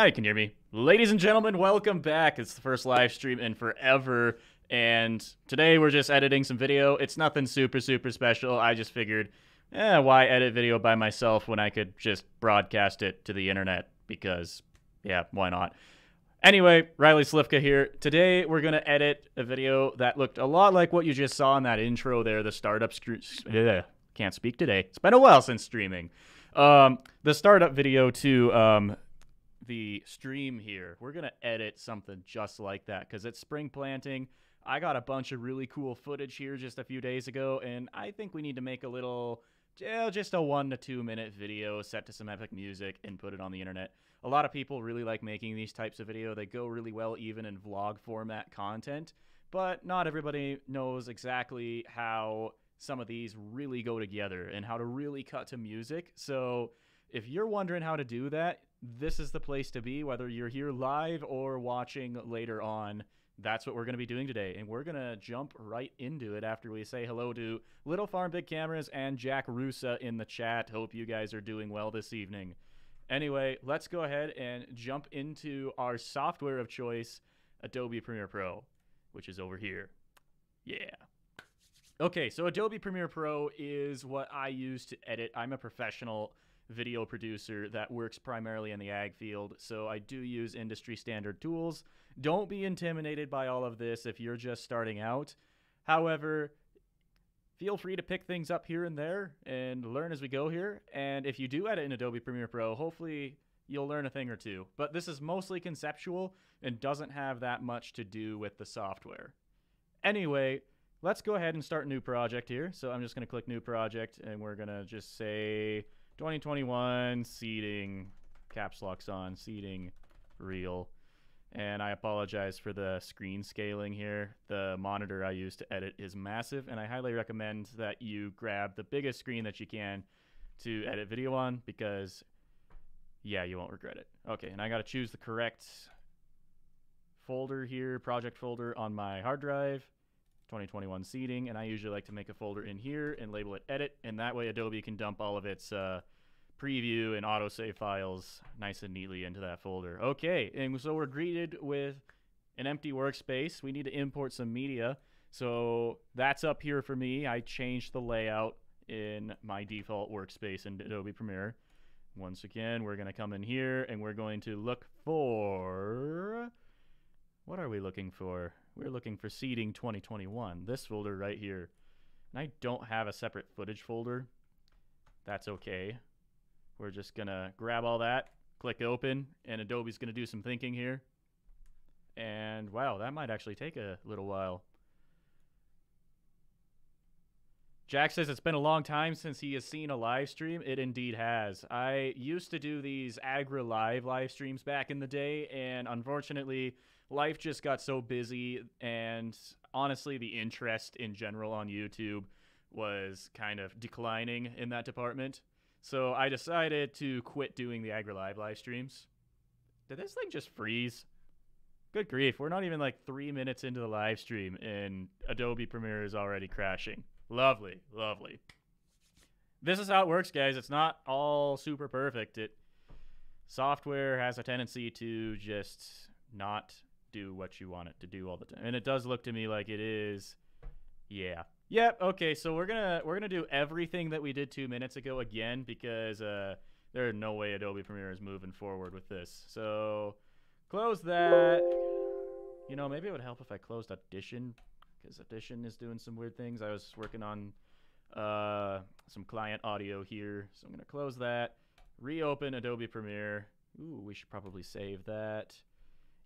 Now you can hear me. Ladies and gentlemen, welcome back. It's the first live stream in forever. And today we're just editing some video. It's nothing super, super special. I just figured, eh, why edit video by myself when I could just broadcast it to the internet? Because, yeah, why not? Anyway, Riley Slivka here. Today we're going to edit a video that looked a lot like what you just saw in that intro there, the startup. Ugh, can't speak today. It's been a while since streaming. Um, the startup video to um, the stream here, we're going to edit something just like that because it's spring planting. I got a bunch of really cool footage here just a few days ago, and I think we need to make a little, just a one to two minute video set to some epic music and put it on the internet. A lot of people really like making these types of video. They go really well even in vlog format content, but not everybody knows exactly how some of these really go together and how to really cut to music. So if you're wondering how to do that, this is the place to be, whether you're here live or watching later on. That's what we're going to be doing today. And we're going to jump right into it after we say hello to Little Farm Big Cameras and Jack Rusa in the chat. Hope you guys are doing well this evening. Anyway, let's go ahead and jump into our software of choice, Adobe Premiere Pro, which is over here. Yeah. Okay, so Adobe Premiere Pro is what I use to edit. I'm a professional video producer that works primarily in the ag field, so I do use industry standard tools. Don't be intimidated by all of this if you're just starting out. However, feel free to pick things up here and there and learn as we go here. And if you do edit in Adobe Premiere Pro, hopefully you'll learn a thing or two. But this is mostly conceptual and doesn't have that much to do with the software. Anyway, let's go ahead and start a new project here. So I'm just going to click new project and we're going to just say 2021 seeding, caps locks on, seeding reel. And I apologize for the screen scaling here. The monitor I use to edit is massive, and I highly recommend that you grab the biggest screen that you can to edit video on because, yeah, you won't regret it. Okay, and I got to choose the correct folder here, project folder on my hard drive. 2021 seeding, and I usually like to make a folder in here and label it edit, and that way Adobe can dump all of its uh, preview and autosave files nice and neatly into that folder. Okay, and so we're greeted with an empty workspace. We need to import some media, so that's up here for me. I changed the layout in my default workspace in Adobe Premiere. Once again, we're going to come in here and we're going to look for... What are we looking for? We're looking for seeding 2021. This folder right here. And I don't have a separate footage folder. That's okay. We're just going to grab all that, click open, and Adobe's going to do some thinking here. And wow, that might actually take a little while. Jack says it's been a long time since he has seen a live stream. It indeed has. I used to do these Agri Live live streams back in the day, and unfortunately, life just got so busy, and honestly, the interest in general on YouTube was kind of declining in that department. So I decided to quit doing the Agri Live live streams. Did this thing just freeze? Good grief, we're not even like three minutes into the live stream, and Adobe Premiere is already crashing. Lovely, lovely. This is how it works, guys. It's not all super perfect. It software has a tendency to just not do what you want it to do all the time. And it does look to me like it is yeah. Yep, okay, so we're gonna we're gonna do everything that we did two minutes ago again because uh there's no way Adobe Premiere is moving forward with this. So close that. You know, maybe it would help if I closed Audition because Audition is doing some weird things. I was working on uh, some client audio here, so I'm to close that. Reopen Adobe Premiere. Ooh, we should probably save that.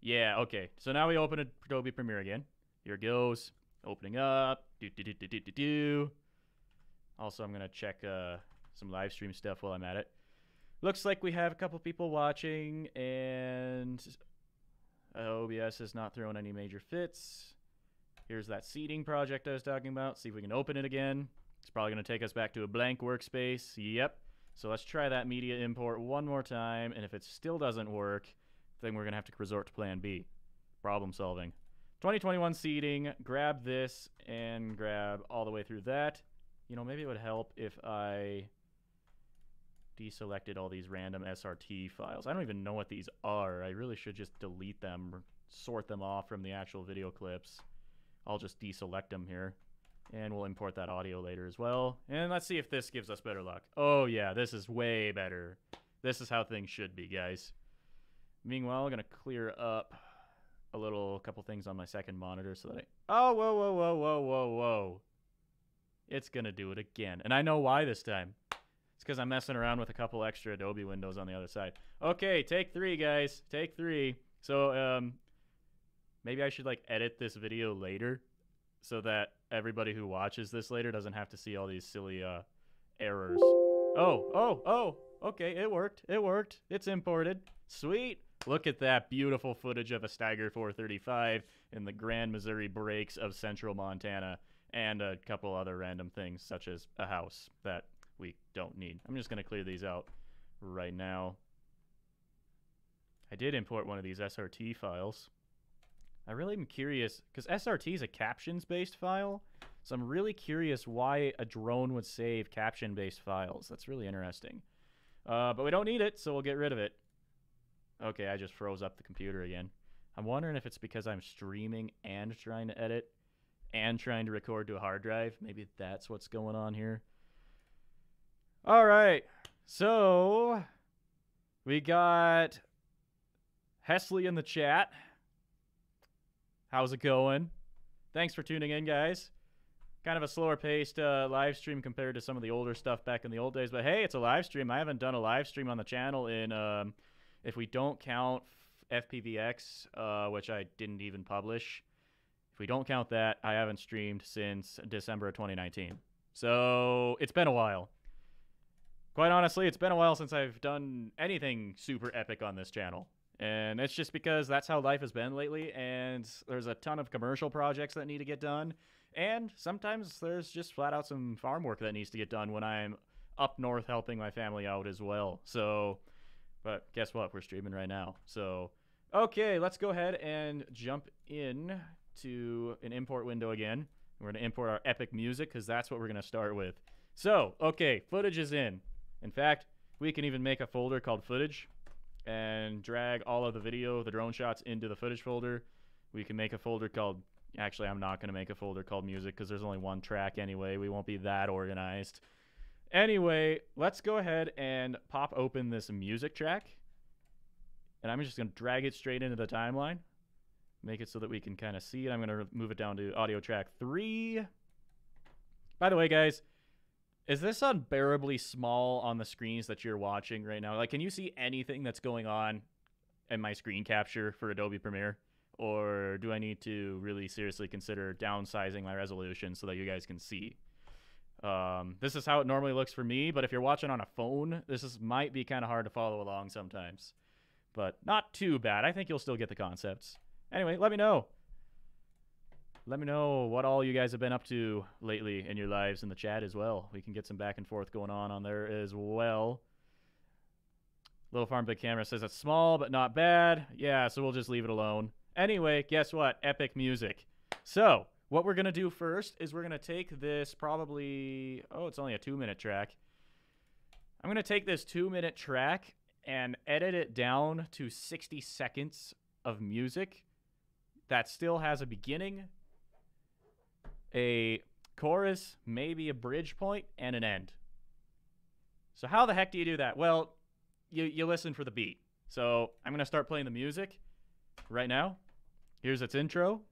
Yeah, okay. So now we open Adobe Premiere again. Here it goes. Opening up. Do, do, do, do, do, do, do. Also, I'm going to check uh, some live stream stuff while I'm at it. Looks like we have a couple people watching, and OBS is not throwing any major fits. Here's that seeding project I was talking about. See if we can open it again. It's probably going to take us back to a blank workspace. Yep. So let's try that media import one more time. And if it still doesn't work, then we're going to have to resort to plan B. Problem solving. 2021 seeding. Grab this and grab all the way through that. You know, maybe it would help if I deselected all these random SRT files. I don't even know what these are. I really should just delete them or sort them off from the actual video clips. I'll just deselect them here. And we'll import that audio later as well. And let's see if this gives us better luck. Oh yeah, this is way better. This is how things should be, guys. Meanwhile, I'm going to clear up a little couple things on my second monitor so that I... Oh, whoa, whoa, whoa, whoa, whoa, whoa. It's going to do it again. And I know why this time. It's because I'm messing around with a couple extra Adobe windows on the other side. Okay, take three, guys. Take three. So, um, maybe I should, like, edit this video later so that everybody who watches this later doesn't have to see all these silly, uh, errors. Oh, oh, oh, okay, it worked. It worked. It's imported. Sweet. Look at that beautiful footage of a Steiger 435 in the Grand Missouri Breaks of central Montana and a couple other random things such as a house that we don't need. I'm just going to clear these out right now. I did import one of these SRT files. I really am curious because SRT is a captions based file. So I'm really curious why a drone would save caption based files. That's really interesting. Uh, but we don't need it, so we'll get rid of it. Okay, I just froze up the computer again. I'm wondering if it's because I'm streaming and trying to edit and trying to record to a hard drive. Maybe that's what's going on here. All right. So we got Hesley in the chat. How's it going? Thanks for tuning in, guys. Kind of a slower paced uh, live stream compared to some of the older stuff back in the old days. But hey, it's a live stream. I haven't done a live stream on the channel in. Um, if we don't count FPVX, uh, which I didn't even publish, if we don't count that, I haven't streamed since December of 2019. So it's been a while. Quite honestly, it's been a while since I've done anything super epic on this channel. And it's just because that's how life has been lately, and there's a ton of commercial projects that need to get done. And sometimes there's just flat out some farm work that needs to get done when I'm up north helping my family out as well. So but guess what? We're streaming right now. So, okay, let's go ahead and jump in to an import window again. We're going to import our epic music because that's what we're going to start with. So, okay, footage is in. In fact, we can even make a folder called footage and drag all of the video, the drone shots into the footage folder. We can make a folder called, actually, I'm not going to make a folder called music because there's only one track anyway. We won't be that organized. Anyway, let's go ahead and pop open this music track. And I'm just going to drag it straight into the timeline. Make it so that we can kind of see it. I'm going to move it down to audio track 3. By the way, guys, is this unbearably small on the screens that you're watching right now? Like, can you see anything that's going on in my screen capture for Adobe Premiere? Or do I need to really seriously consider downsizing my resolution so that you guys can see? Um, this is how it normally looks for me, but if you're watching on a phone, this is might be kind of hard to follow along sometimes. But not too bad. I think you'll still get the concepts. Anyway, let me know. Let me know what all you guys have been up to lately in your lives in the chat as well. We can get some back and forth going on on there as well. Little Farm Big Camera says it's small but not bad. Yeah, so we'll just leave it alone. Anyway, guess what? Epic music. So, what we're going to do first is we're going to take this probably, oh, it's only a two minute track. I'm going to take this two minute track and edit it down to 60 seconds of music that still has a beginning, a chorus, maybe a bridge point, and an end. So how the heck do you do that? Well, you, you listen for the beat. So I'm going to start playing the music right now. Here's its intro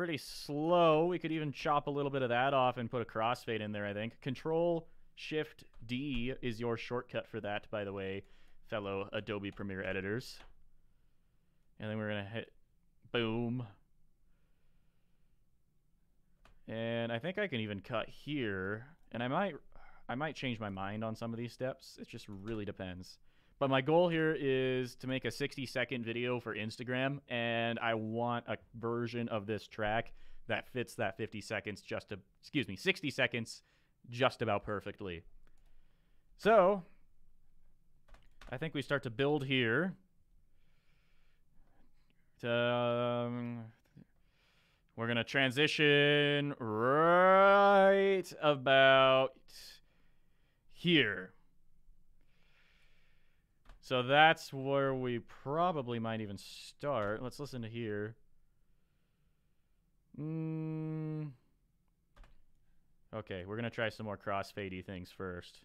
pretty slow. We could even chop a little bit of that off and put a crossfade in there, I think. Control Shift D is your shortcut for that, by the way, fellow Adobe Premiere editors. And then we're going to hit boom. And I think I can even cut here. And I might I might change my mind on some of these steps. It just really depends. But my goal here is to make a 60 second video for Instagram, and I want a version of this track that fits that 50 seconds just to, excuse me, 60 seconds just about perfectly. So, I think we start to build here. Um, we're going to transition right about here. So that's where we probably might even start. Let's listen to here. Mm. Okay, we're going to try some more crossfadey things first.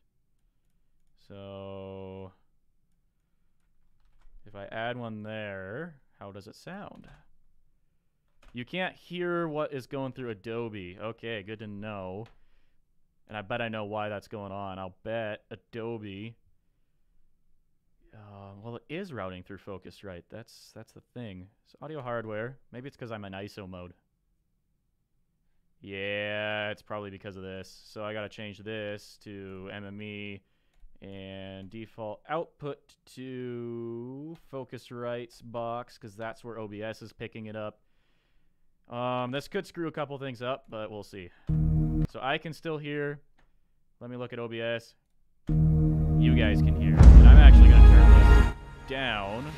So if I add one there, how does it sound? You can't hear what is going through Adobe. Okay, good to know. And I bet I know why that's going on. I'll bet Adobe uh, well, it is routing through Focusrite. That's that's the thing. It's audio hardware. Maybe it's because I'm in ASIO mode. Yeah, it's probably because of this. So I got to change this to MME and default output to Focusrite's box because that's where OBS is picking it up. Um, this could screw a couple things up, but we'll see. So I can still hear. Let me look at OBS. You guys can hear. Down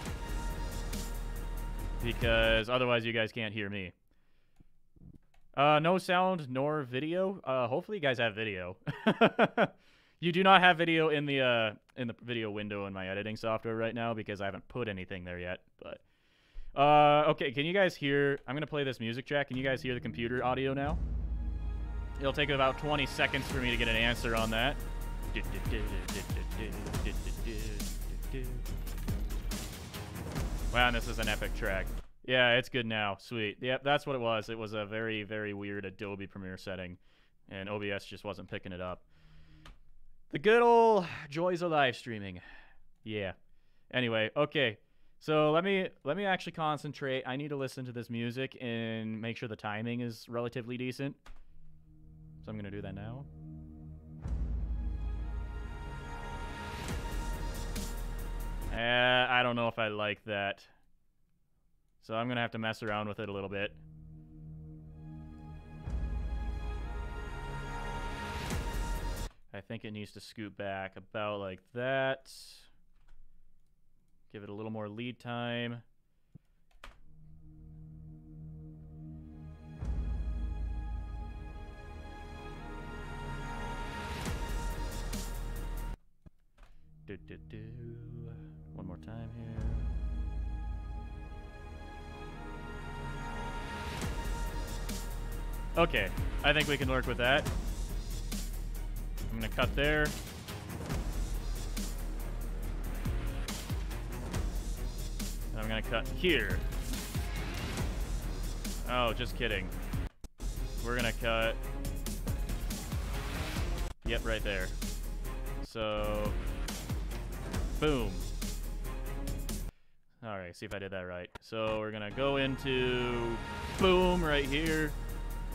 because otherwise you guys can't hear me. Uh, no sound nor video. Uh, hopefully you guys have video. you do not have video in the uh, in the video window in my editing software right now because I haven't put anything there yet. But uh, okay, can you guys hear? I'm gonna play this music track. Can you guys hear the computer audio now? It'll take about 20 seconds for me to get an answer on that. Wow, this is an epic track. Yeah, it's good now. Sweet. Yep, that's what it was. It was a very, very weird Adobe Premiere setting, and OBS just wasn't picking it up. The good old joys of live streaming. Yeah. Anyway, okay. So let me let me actually concentrate. I need to listen to this music and make sure the timing is relatively decent. So I'm gonna do that now. Uh, I don't know if I like that. So I'm going to have to mess around with it a little bit. I think it needs to scoot back about like that. Give it a little more lead time. Do, do, do. More time here. Okay, I think we can work with that. I'm gonna cut there. And I'm gonna cut here. Oh, just kidding. We're gonna cut... Yep, right there. So... Boom. Alright, see if I did that right. So we're gonna go into... Boom, right here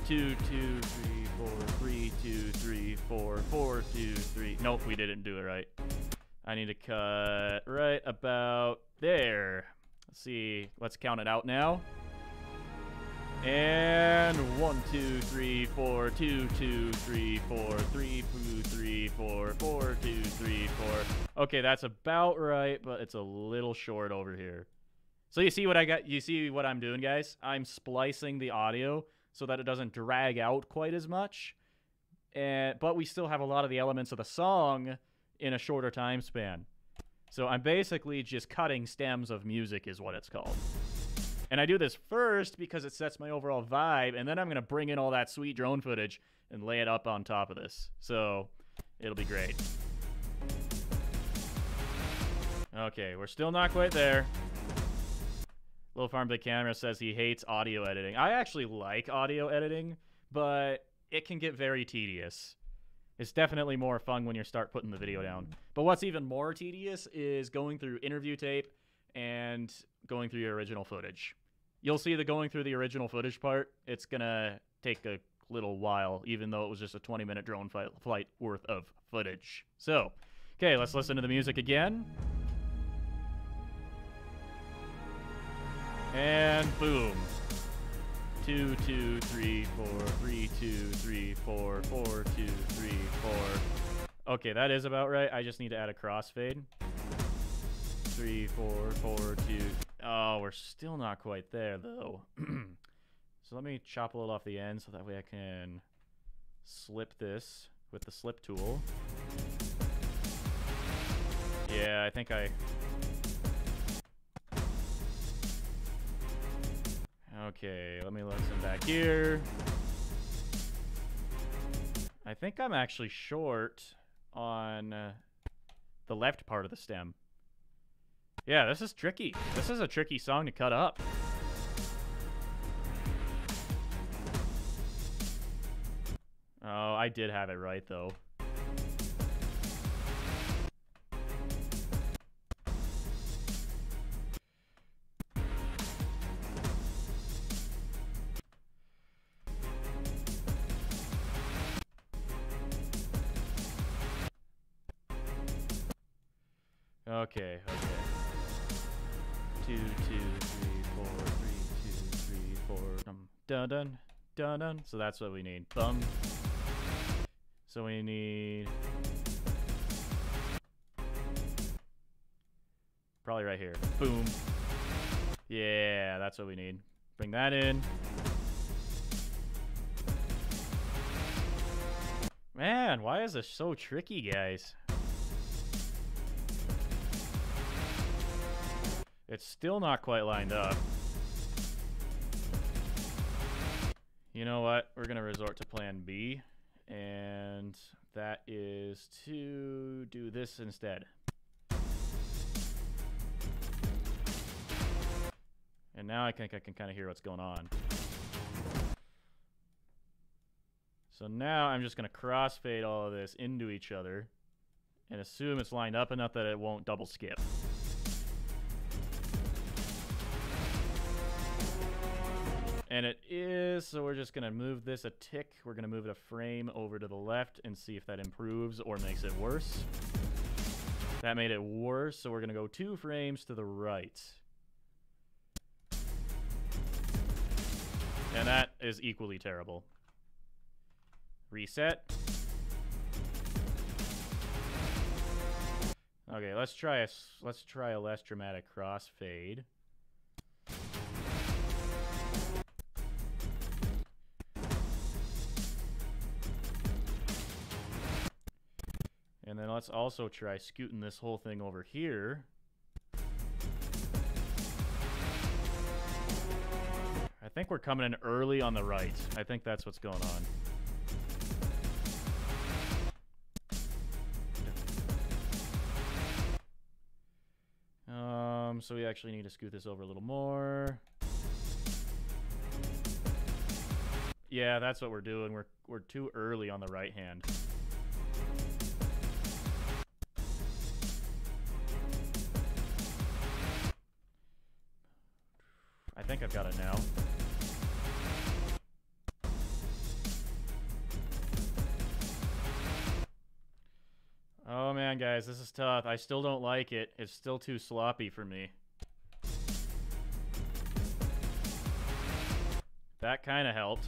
two, two, three, four, three, two, three, four, four, two, three. Nope, we didn't do it right. I need to cut right about there. Let's see. Let's count it out now. And one, two, three, four, two, two, three, four, three, two, three, four, four, two, three, four. Okay, that's about right, but it's a little short over here. So you see what I got? You see what I'm doing, guys? I'm splicing the audio so that it doesn't drag out quite as much. And, but we still have a lot of the elements of the song in a shorter time span. So I'm basically just cutting stems of music is what it's called. And I do this first because it sets my overall vibe, and then I'm going to bring in all that sweet drone footage and lay it up on top of this. So it'll be great. Okay, we're still not quite there. Little Farm Big Camera says he hates audio editing. I actually like audio editing, but it can get very tedious. It's definitely more fun when you start putting the video down. But what's even more tedious is going through interview tape and going through your original footage. You'll see the going through the original footage part. It's to take a little while, even though it was just a 20 minute drone flight worth of footage. So, okay, let's listen to the music again. And boom. Two, two, three, four, three, two, three, four, four, two, three, four. Okay, that is about right. I just need to add a crossfade. Three, four, four, two. Oh, we're still not quite there, though. so let me chop a little off the end so that way I can slip this with the slip tool. Yeah, I think I... Okay, let me listen back here. I think I'm actually short on uh, the left part of the stem. Yeah, this is tricky. This is a tricky song to cut up. Oh, I did have it right, though. Dun, dun, dun, dun. So that's what we need. Bum. So we need... Probably right here. Boom. Yeah, that's what we need. Bring that in. Man, why is this so tricky, guys? It's still not quite lined up. You know what? We're going to resort to plan B. And that is to do this instead. And now I think I can kind of hear what's going on. So now I'm just going to crossfade all of this into each other and assume it's lined up enough that it won't double skip. And it is, so we're just going to move this a tick. We're going to move it a frame over to the left and see if that improves or makes it worse. That made it worse, so we're going to go two frames to the right. And that is equally terrible. Reset. Okay, let's try a let's try a less dramatic crossfade. Then let's also try scooting this whole thing over here. I think we're coming in early on the right. I think that's what's going on. Um, so we actually need to scoot this over a little more. Yeah, that's what we're doing. We're we're too early on the right hand. I think I've got it now. Oh man, guys, this is tough. I still don't like it. It's still too sloppy for me. That kind of helped.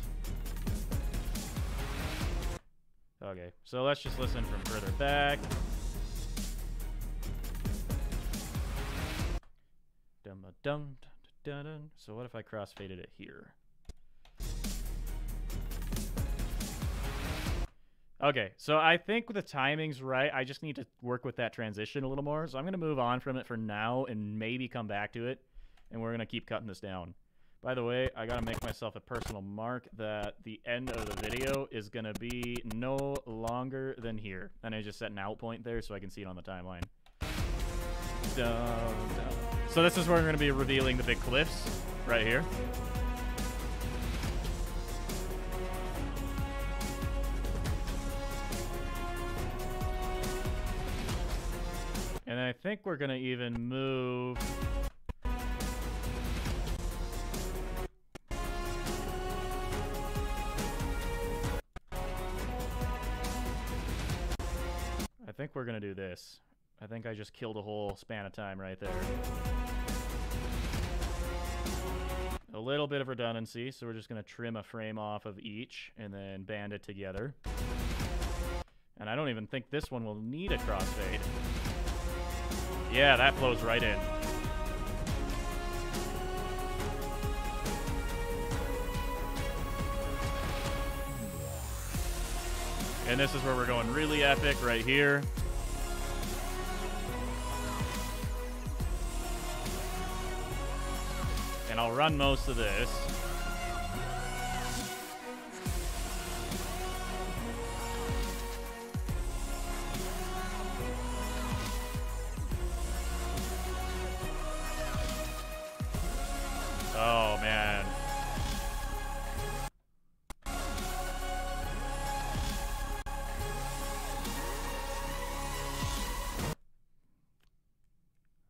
Okay, so let's just listen from further back. Dum dum dun dun. So what if I crossfaded it here? Okay, so I think the timing's right. I just need to work with that transition a little more. So I'm going to move on from it for now and maybe come back to it. And we're going to keep cutting this down. By the way, I got to make myself a personal mark that the end of the video is going to be no longer than here. And I just set an out point there so I can see it on the timeline. Dun, dun. So this is where we're going to be revealing the big cliffs right here. And I think we're going to even move... I think we're going to do this. I think I just killed a whole span of time right there. A little bit of redundancy, so we're just going to trim a frame off of each and then band it together. And I don't even think this one will need a crossfade. Yeah, that flows right in. And this is where we're going really epic right here. And I'll run most of this. Oh, man.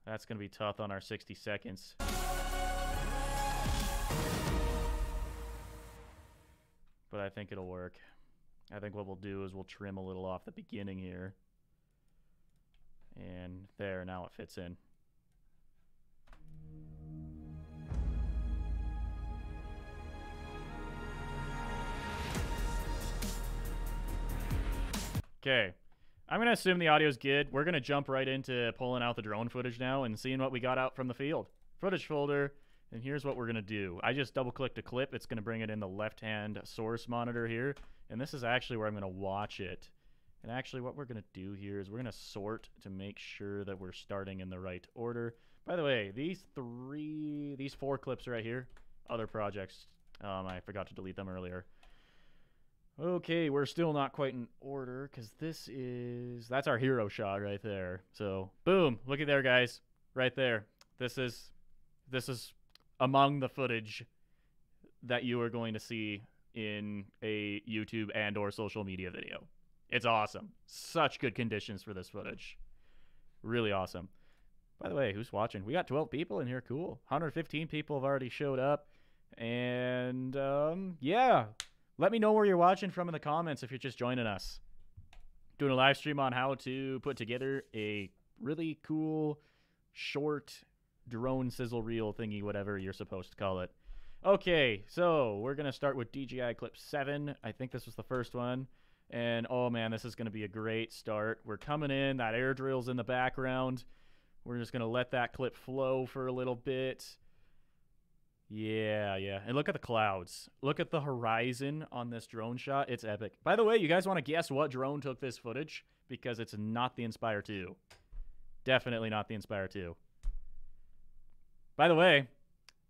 That's going to be tough on our 60 seconds. But I think it'll work. I think what we'll do is we'll trim a little off the beginning here. And there, now it fits in. Okay. I'm going to assume the audio's good. We're going to jump right into pulling out the drone footage now and seeing what we got out from the field. Footage folder, and here's what we're going to do. I just double-clicked a clip. It's going to bring it in the left-hand source monitor here, and this is actually where I'm going to watch it. And actually what we're going to do here is we're going to sort to make sure that we're starting in the right order. By the way, these three, these four clips right here, other projects, um, I forgot to delete them earlier. Okay, we're still not quite in order because this is that's our hero shot right there. So boom, look at there, guys, right there. This is this is among the footage that you are going to see in a YouTube and or social media video. It's awesome. Such good conditions for this footage. Really awesome. By the way, who's watching? We got 12 people in here. Cool. 115 people have already showed up. And um, yeah, let me know where you're watching from in the comments if you're just joining us. Doing a live stream on how to put together a really cool, short drone sizzle reel thingy, whatever you're supposed to call it. Okay, so we're going to start with DJI Clip 7. I think this was the first one. And oh man, this is going to be a great start. We're coming in, that air drill's in the background. We're just going to let that clip flow for a little bit. Yeah, yeah. And look at the clouds. Look at the horizon on this drone shot. It's epic. By the way, you guys want to guess what drone took this footage? Because it's not the Inspire 2. Definitely not the Inspire 2. By the way,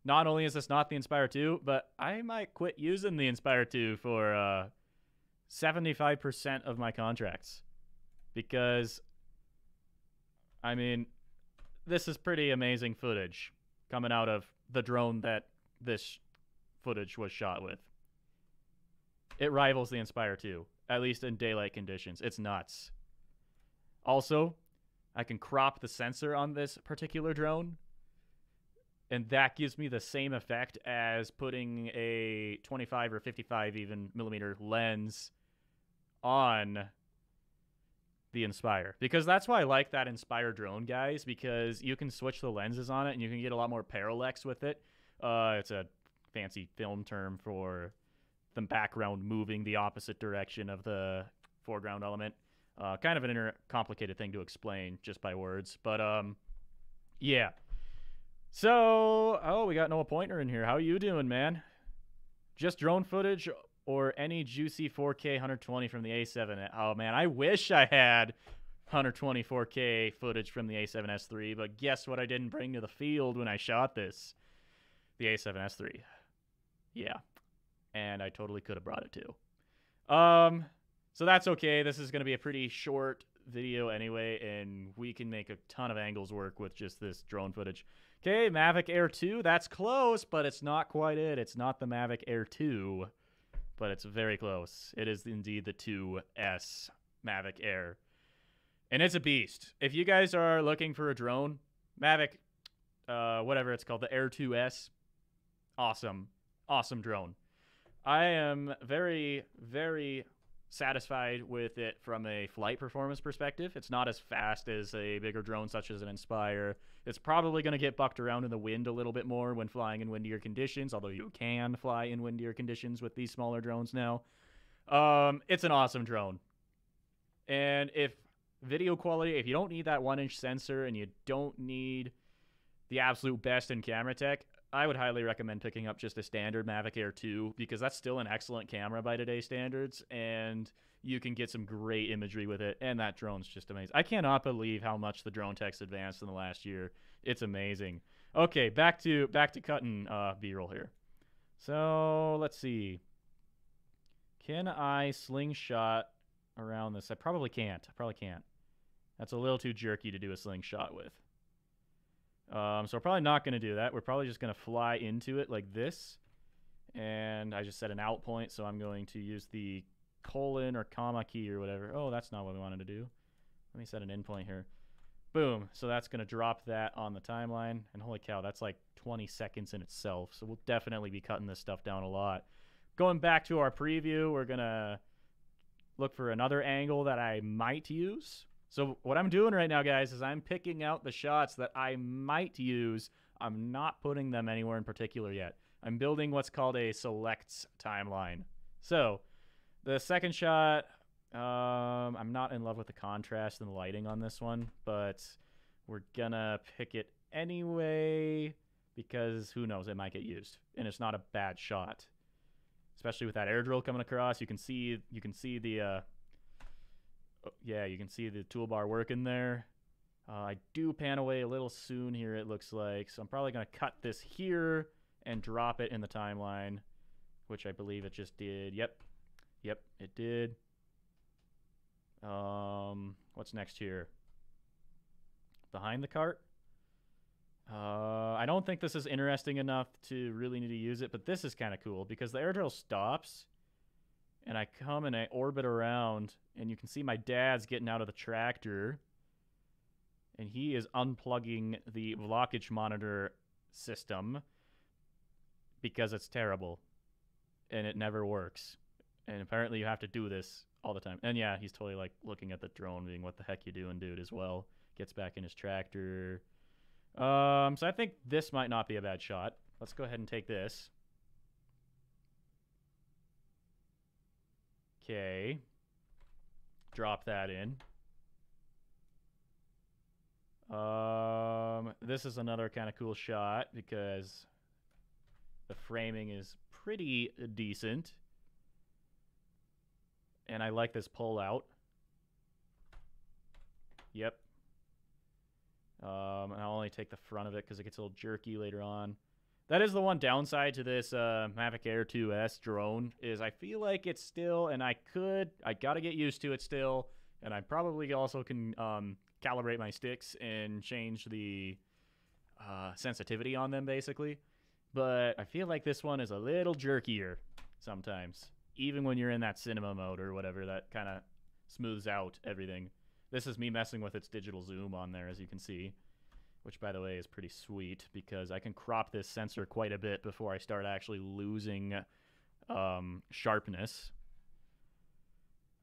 not only is this not the Inspire 2, but I might quit using the Inspire 2 for uh, 75% of my contracts. Because, I mean, this is pretty amazing footage coming out of the drone that this footage was shot with. It rivals the Inspire 2, at least in daylight conditions. It's nuts. Also, I can crop the sensor on this particular drone, and that gives me the same effect as putting a 25 or 55 even millimeter lens on the Inspire. Because that's why I like that Inspire drone, guys, because you can switch the lenses on it and you can get a lot more parallax with it. Uh, it's a fancy film term for the background moving the opposite direction of the foreground element. Uh, kind of an inter- complicated thing to explain just by words, but um, yeah. So, oh, we got Noah Pointer in here. How you doing, man? Just drone footage or any juicy 4K 120 from the A7? Oh man, I wish I had 120 4K footage from the A7S3, but guess what? I didn't bring to the field when I shot this the A7S3. Yeah. And I totally could have brought it too. Um, so that's okay. This is going to be a pretty short video anyway, and we can make a ton of angles work with just this drone footage. Okay, Mavic Air 2. That's close, but it's not quite it. It's not the Mavic Air 2, but it's very close. It is indeed the 2S Mavic Air. And it's a beast. If you guys are looking for a drone, Mavic, uh, whatever it's called, the Air 2S, awesome, awesome drone. I am very, very satisfied with it from a flight performance perspective. It's not as fast as a bigger drone such as an Inspire. It's probably going to get bucked around in the wind a little bit more when flying in windier conditions, although you can fly in windier conditions with these smaller drones now. Um, it's an awesome drone. And if video quality, if you don't need that one inch sensor and you don't need the absolute best in camera tech, I would highly recommend picking up just a standard Mavic Air 2 because that's still an excellent camera by today's standards, and you can get some great imagery with it. And that drone's just amazing. I cannot believe how much the drone tech's advanced in the last year. It's amazing. Okay, back to back to cutting uh, B-roll here. So let's see. Can I slingshot around this? I probably can't. I probably can't. That's a little too jerky to do a slingshot with. Um, so we're probably not going to do that. We're probably just going to fly into it like this. And I just set an out point, so I'm going to use the colon or comma key or whatever. Oh, that's not what we wanted to do. Let me set an in point here. Boom. So that's going to drop that on the timeline. And holy cow, that's like 20 seconds in itself. So we'll definitely be cutting this stuff down a lot. Going back to our preview, we're going to look for another angle that I might use. So what I'm doing right now, guys, is I'm picking out the shots that I might use. I'm not putting them anywhere in particular yet. I'm building what's called a selects timeline. So the second shot, um, I'm not in love with the contrast and the lighting on this one, but we're gonna pick it anyway because who knows, it might get used, and it's not a bad shot, especially with that air drill coming across. You can see you can see the uh, yeah, you can see the toolbar working there. Uh, I do pan away a little soon here, it looks like, so I'm probably gonna cut this here and drop it in the timeline, which I believe it just did. Yep, yep, it did. Um, what's next here? Behind the cart? Uh, I don't think this is interesting enough to really need to use it, but this is kind of cool because the air drill stops and I come and I orbit around and you can see my dad's getting out of the tractor and he is unplugging the blockage monitor system because it's terrible and it never works. And apparently you have to do this all the time. And yeah, he's totally like looking at the drone, being, "What the heck you doing, dude?" As well. Gets back in his tractor. Um, so I think this might not be a bad shot. Let's go ahead and take this. Okay. Drop that in. Um, this is another kind of cool shot because the framing is pretty decent and I like this pull out. Yep. Um, and I'll only take the front of it because it gets a little jerky later on. That is the one downside to this uh, Mavic Air 2S drone is I feel like it's still, and I could, I got to get used to it still, and I probably also can um, calibrate my sticks and change the uh, sensitivity on them basically. But I feel like this one is a little jerkier sometimes even when you're in that cinema mode or whatever, that kind of smooths out everything. This is me messing with its digital zoom on there, as you can see, which, by the way, is pretty sweet because I can crop this sensor quite a bit before I start actually losing um, sharpness.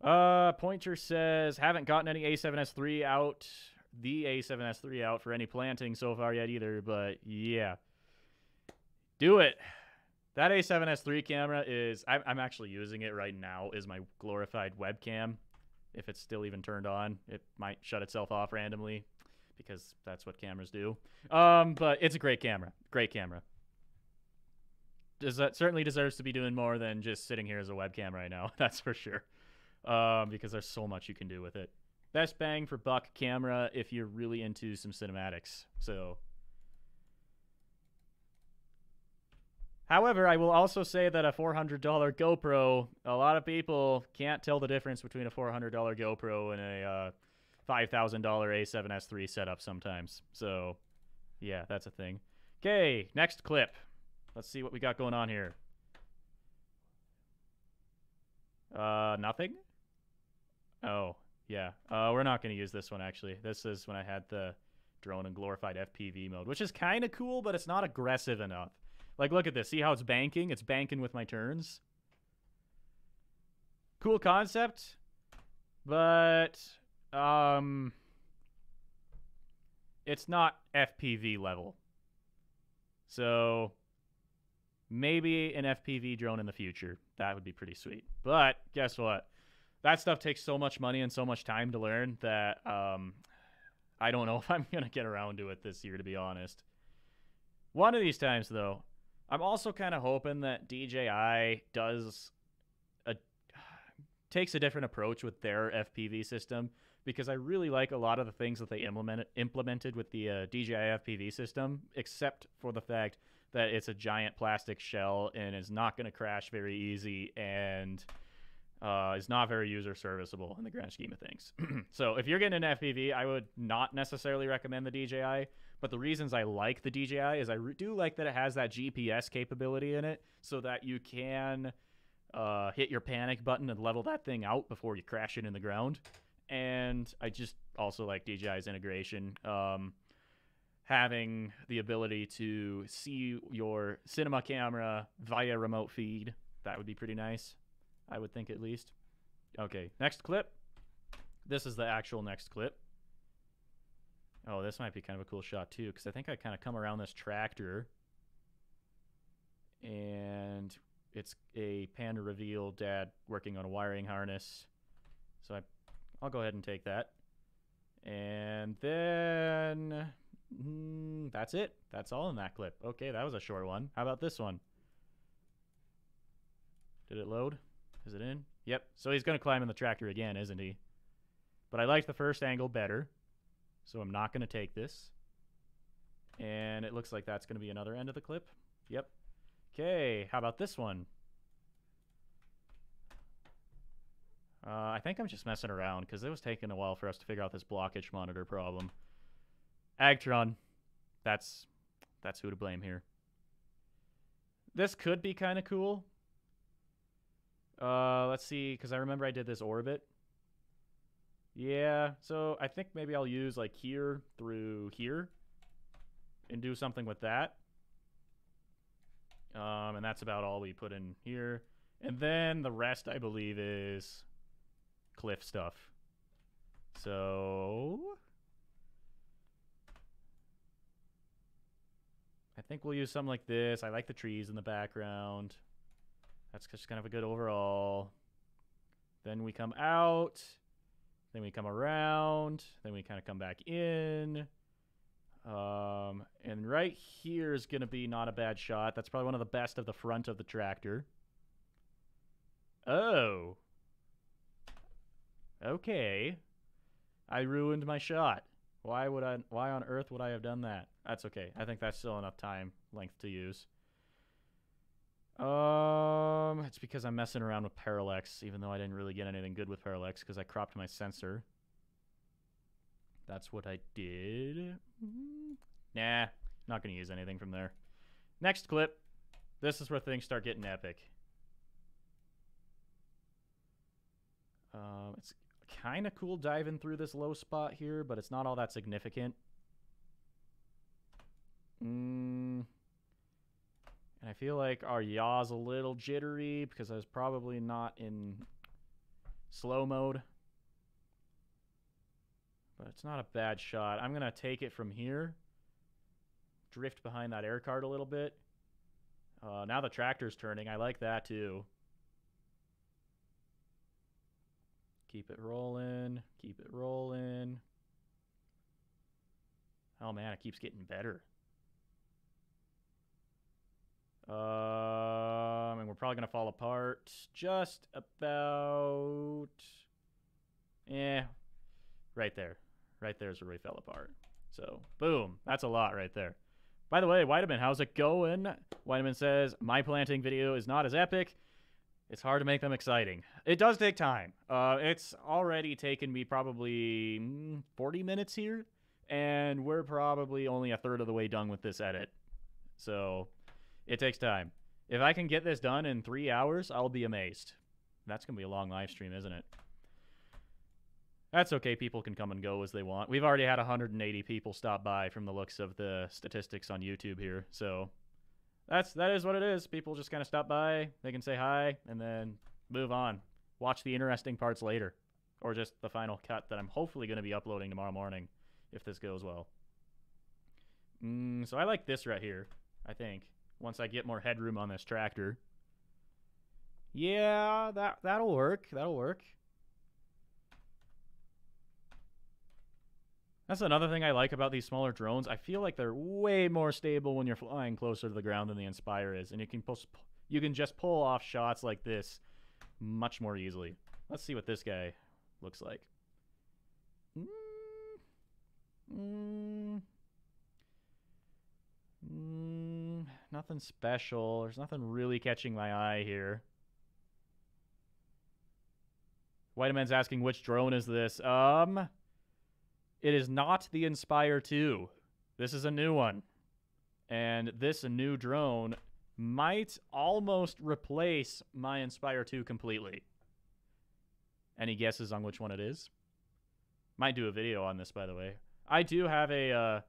Uh, Pointer says, haven't gotten any A7S3 out, the A7S3 out for any planting so far yet either, but yeah. Do it. That A7S III camera is, I'm actually using it right now, is my glorified webcam. If it's still even turned on, it might shut itself off randomly because that's what cameras do. Um, but it's a great camera. Great camera. Does that certainly deserves to be doing more than just sitting here as a webcam right now. That's for sure. Um, because there's so much you can do with it. Best bang for buck camera if you're really into some cinematics. So However, I will also say that a $400 GoPro, a lot of people can't tell the difference between a $400 GoPro and a uh, $5,000 A7S three setup sometimes. So, yeah, that's a thing. Okay, next clip. Let's see what we got going on here. Uh, nothing? Oh, yeah. Uh, we're not going to use this one, actually. This is when I had the drone in glorified FPV mode, which is kind of cool, but it's not aggressive enough. Like, look at this. See how it's banking? It's banking with my turns. Cool concept, but um, it's not FPV level. So maybe an FPV drone in the future. That would be pretty sweet. But guess what? That stuff takes so much money and so much time to learn that um, I don't know if I'm going to get around to it this year, to be honest. One of these times, though, I'm also kind of hoping that DJI does a takes a different approach with their FPV system because I really like a lot of the things that they implemented implemented with the uh, DJI FPV system, except for the fact that it's a giant plastic shell and is not going to crash very easy and uh, is not very user serviceable in the grand scheme of things. so if you're getting an FPV, I would not necessarily recommend the DJI. But the reasons I like the DJI is I re- do like that it has that GPS capability in it, so that you can uh, hit your panic button and level that thing out before you crash it in the ground. And I just also like DJI's integration. Um, having the ability to see your cinema camera via remote feed, that would be pretty nice. I would think at least. Okay, next clip. This is the actual next clip. Oh, this might be kind of a cool shot too, because I think I kind of come around this tractor. And it's a panda reveal dad working on a wiring harness. So I, I'll go ahead and take that. And then mm, that's it. That's all in that clip. Okay, that was a short one. How about this one? Did it load? Is it in? Yep. So he's going to climb in the tractor again, isn't he? But I like the first angle better. So I'm not going to take this. And it looks like that's going to be another end of the clip. Yep. Okay, how about this one? Uh, I think I'm just messing around because it was taking a while for us to figure out this blockage monitor problem. Agtron, that's that's who to blame here. This could be kind of cool. Uh, let's see, because I remember I did this orbit. Yeah, so I think maybe I'll use like here through here and do something with that. Um, and that's about all we put in here. And then the rest, I believe, is cliff stuff. So... I think we'll use something like this. I like the trees in the background. That's just kind of a good overall. Then we come out. Then we come around. Then we kind of come back in. Um, and right here is going to be not a bad shot. That's probably one of the best of the front of the tractor. Oh. Okay. I ruined my shot. Why would I why on earth would I have done that? That's okay. I think that's still enough time length to use. Um, it's because I'm messing around with parallax, even though I didn't really get anything good with parallax because I cropped my sensor. That's what I did. Nah, not going to use anything from there. Next clip. This is where things start getting epic. Um, it's kind of cool diving through this low spot here, but it's not all that significant. Mm. And I feel like our yaw's a little jittery because I was probably not in slow mode. But it's not a bad shot. I'm going to take it from here. Drift behind that air cart a little bit. Uh, now the tractor's turning. I like that too. Keep it rolling. Keep it rolling. Oh man, it keeps getting better. Um, and we're probably to fall apart just about. Yeah, right there. Right there is where we fell apart. So, boom. That's a lot right there. By the way, Vitamin, how's it going? Vitamin says, my planting video is not as epic. It's hard to make them exciting. It does take time. Uh, it's already taken me probably mm, 40 minutes here, and we're probably only a third of the way done with this edit. So, it takes time. If I can get this done in three hours, I'll be amazed. That's going to be a long live stream, isn't it? That's okay. People can come and go as they want. We've already had 180 people stop by from the looks of the statistics on YouTube here. So that's that is what it is. People just kind of stop by. They can say hi and then move on. Watch the interesting parts later, or just the final cut that I'm hopefully going to be uploading tomorrow morning, if this goes well. Mm, so I like this right here. I think once I get more headroom on this tractor. Yeah, that that'll work. That'll work. That's another thing I like about these smaller drones. I feel like they're way more stable when you're flying closer to the ground than the Inspire is, and you can post, you can just pull off shots like this much more easily. Let's see what this guy looks like. Mm, mm, nothing special. There's nothing really catching my eye here. Whiteman's asking which drone is this? Um, it is not the Inspire 2. This is a new one. And this new drone might almost replace my Inspire 2 completely. Any guesses on which one it is? Might do a video on this, by the way. I do have a. Uh,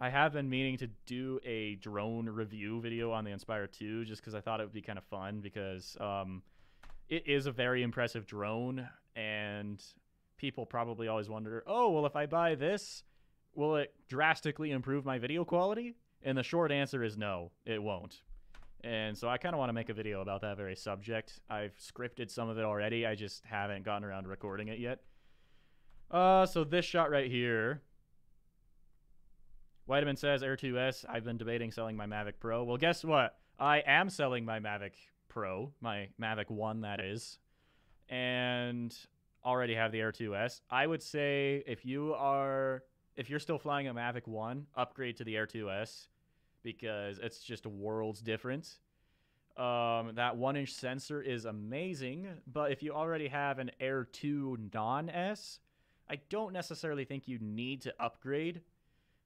I have been meaning to do a drone review video on the Inspire 2 just because I thought it would be kind of fun because um, it is a very impressive drone and people probably always wonder, oh, well, if I buy this, will it drastically improve my video quality? And the short answer is no, it won't. And so I kind of want to make a video about that very subject. I've scripted some of it already. I just haven't gotten around to recording it yet. Uh, so this shot right here. Vitamin says Air 2S. I've been debating selling my Mavic Pro. Well, guess what? I am selling my Mavic Pro, my Mavic 1, that is. And already have the Air 2S. I would say if you are if you're still flying a Mavic 1, upgrade to the Air 2S because it's just a world's difference. Um, that one inch sensor is amazing, but if you already have an Air 2 non S, I don't necessarily think you need to upgrade.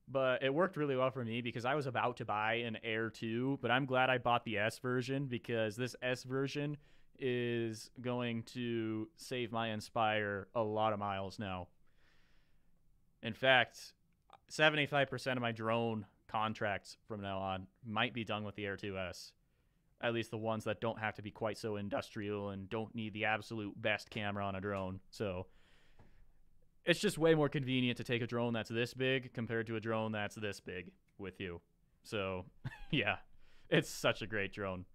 But it worked really well for me because I was about to buy an Air 2, but I'm glad I bought the S version because this S version is going to save my Inspire a lot of miles now. In fact, 75% of my drone contracts from now on might be done with the Air 2S. At least the ones that don't have to be quite so industrial and don't need the absolute best camera on a drone. So it's just way more convenient to take a drone that's this big compared to a drone that's this big with you. So, yeah, it's such a great drone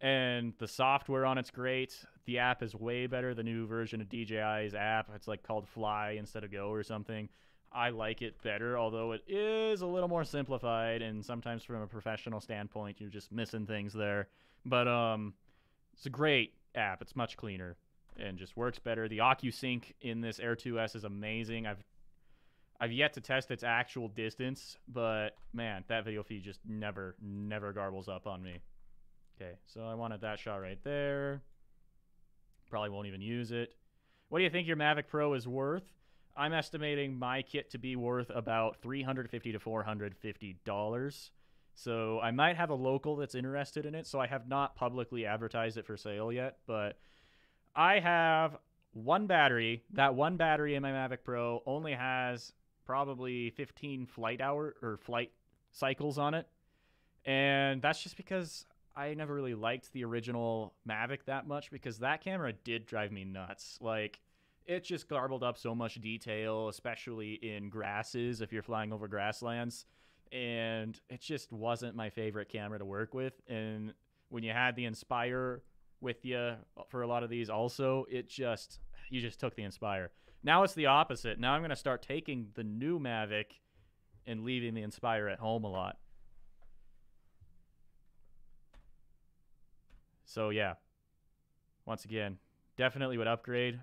and the software on it's great. The app is way better. The new version of DJI's app, it's like called Fly instead of Go or something. I like it better, although it is a little more simplified, and sometimes from a professional standpoint, you're just missing things there. But um, it's a great app. It's much cleaner and just works better. The OcuSync in this Air 2S is amazing. I've I've yet to test its actual distance, but man, that video feed just never, never garbles up on me. Okay, so I wanted that shot right there. Probably won't even use it. What do you think your Mavic Pro is worth? I'm estimating my kit to be worth about 350 to 450 dollars. So I might have a local that's interested in it. So I have not publicly advertised it for sale yet, but I have one battery. That one battery in my Mavic Pro only has probably 15 flight hour or flight cycles on it. And that's just because I never really liked the original Mavic that much because that camera did drive me nuts. Like it just garbled up so much detail, especially in grasses if you're flying over grasslands. And it just wasn't my favorite camera to work with. And when you had the Inspire with you for a lot of these, also, it just, you just took the Inspire. Now it's the opposite. Now I'm going to start taking the new Mavic and leaving the Inspire at home a lot. So yeah, once again, definitely would upgrade.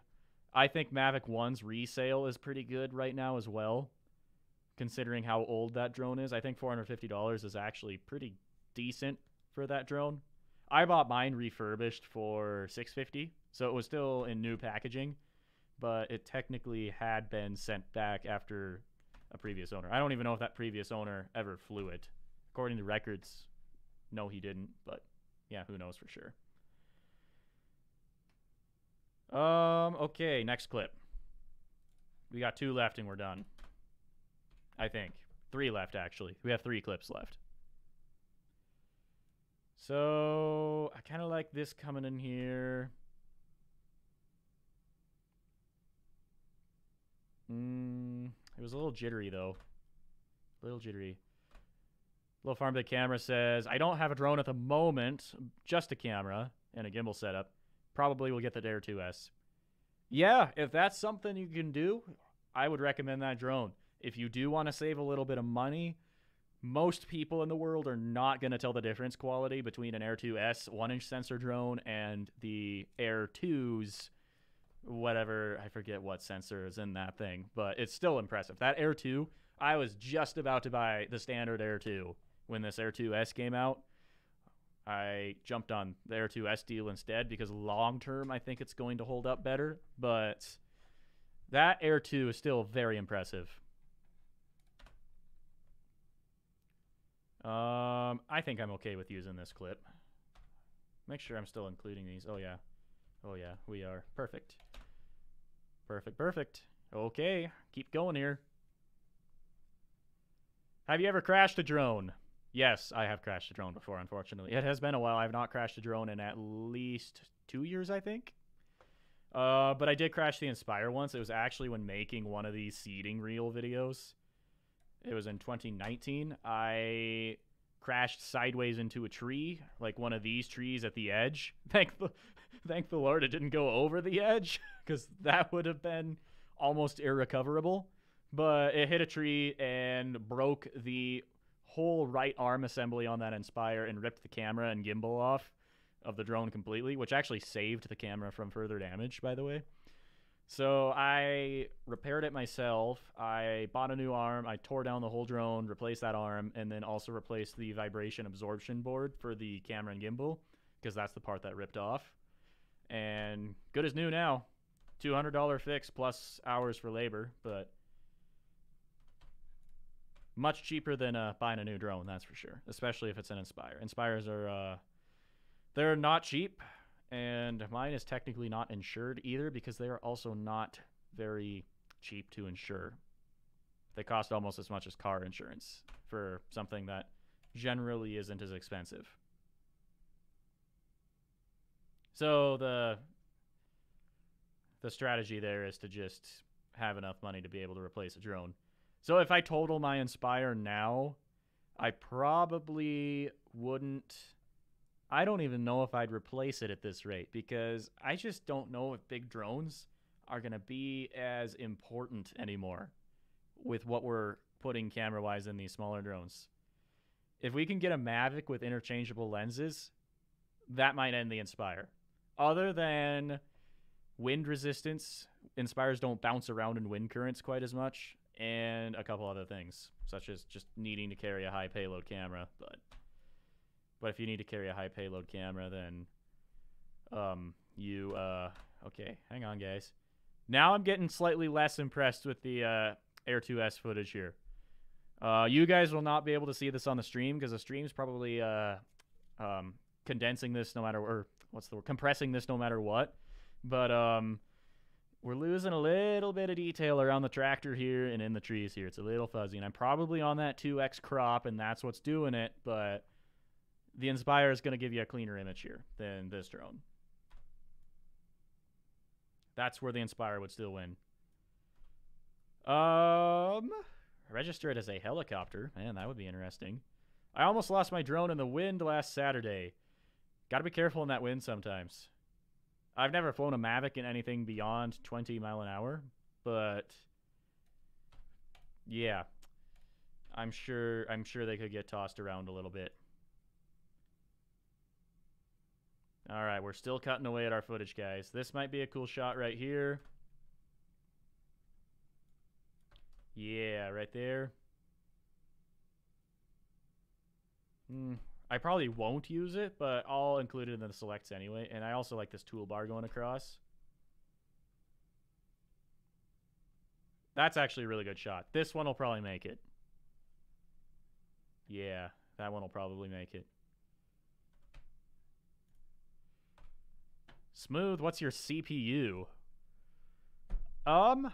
I think Mavic 1's resale is pretty good right now as well, considering how old that drone is. I think $450 is actually pretty decent for that drone. I bought mine refurbished for 650, so it was still in new packaging, but it technically had been sent back after a previous owner. I don't even know if that previous owner ever flew it. According to records, no, he didn't, but yeah, who knows for sure. Um, okay, next clip. We got two left and we're done. I think. Three left, actually. We have three clips left. So, I kind of like this coming in here. Mm, it was a little jittery, though. A little jittery. Little Farm Big Camera says, I don't have a drone at the moment, just a camera and a gimbal setup. Probably will get the Dare 2S. Yeah, if that's something you can do, I would recommend that drone. If you do want to save a little bit of money, most people in the world are not going to tell the difference quality between an Air 2S 1 inch sensor drone and the Air 2's whatever I forget what sensor is in that thing, but it's still impressive. That Air 2, I was just about to buy the standard Air 2 when this Air 2S came out. I jumped on the Air 2S deal instead because long term I think it's going to hold up better, but that Air 2 is still very impressive. Um, I think I'm okay with using this clip. Make sure I'm still including these. Oh yeah. Oh yeah, we are. Perfect. Perfect, perfect. Okay, keep going here. Have you ever crashed a drone? Yes, I have crashed a drone before, unfortunately. It has been a while. I have not crashed a drone in at least two years, I think. Uh, but I did crash the Inspire once. It was actually when making one of these seeding reel videos. It was in 2019. I crashed sideways into a tree, like one of these trees at the edge. Thank the, thank the Lord it didn't go over the edge, because that would have been almost irrecoverable. But it hit a tree and broke the whole right arm assembly on that Inspire and ripped the camera and gimbal off of the drone completely, which actually saved the camera from further damage, by the way. So I repaired it myself. I bought a new arm. I tore down the whole drone, replaced that arm, and then also replaced the vibration absorption board for the camera and gimbal because that's the part that ripped off. And good as new now. $200 fix plus hours for labor, but much cheaper than uh, buying a new drone, that's for sure. Especially if it's an Inspire. Inspires are uh, they're not cheap, and mine is technically not insured either because they are also not very cheap to insure. They cost almost as much as car insurance for something that generally isn't as expensive. So the the strategy there is to just have enough money to be able to replace a drone. So if I total my Inspire now, I probably wouldn't. I don't even know if I'd replace it at this rate because I just don't know if big drones are going to be as important anymore with what we're putting camera wise in these smaller drones. If we can get a Mavic with interchangeable lenses, that might end the Inspire. Other than wind resistance, Inspires don't bounce around in wind currents quite as much and a couple other things, such as just needing to carry a high payload camera. But but if you need to carry a high payload camera, then um you uh okay, hang on guys. Now I'm getting slightly less impressed with the uh, Air 2S footage here. Uh, you guys will not be able to see this on the stream because the stream's probably uh, um, condensing this no matter or what's the word compressing this no matter what. But um, we're losing a little bit of detail around the tractor here and in the trees here. It's a little fuzzy, and I'm probably on that 2x crop, and that's what's doing it, but the Inspire is going to give you a cleaner image here than this drone. That's where the Inspire would still win. Um, register it as a helicopter. Man, that would be interesting. I almost lost my drone in the wind last Saturday. Got to be careful in that wind sometimes. I've never flown a Mavic in anything beyond 20 mile an hour, but yeah, I'm sure I'm sure they could get tossed around a little bit. All right, we're still cutting away at our footage, guys. This might be a cool shot right here. Yeah, right there. Hmm, I probably won't use it, but I'll include it in the selects anyway. And I also like this toolbar going across. That's actually a really good shot. This one will probably make it. Yeah, that one will probably make it. Smooth, what's your CPU? Um,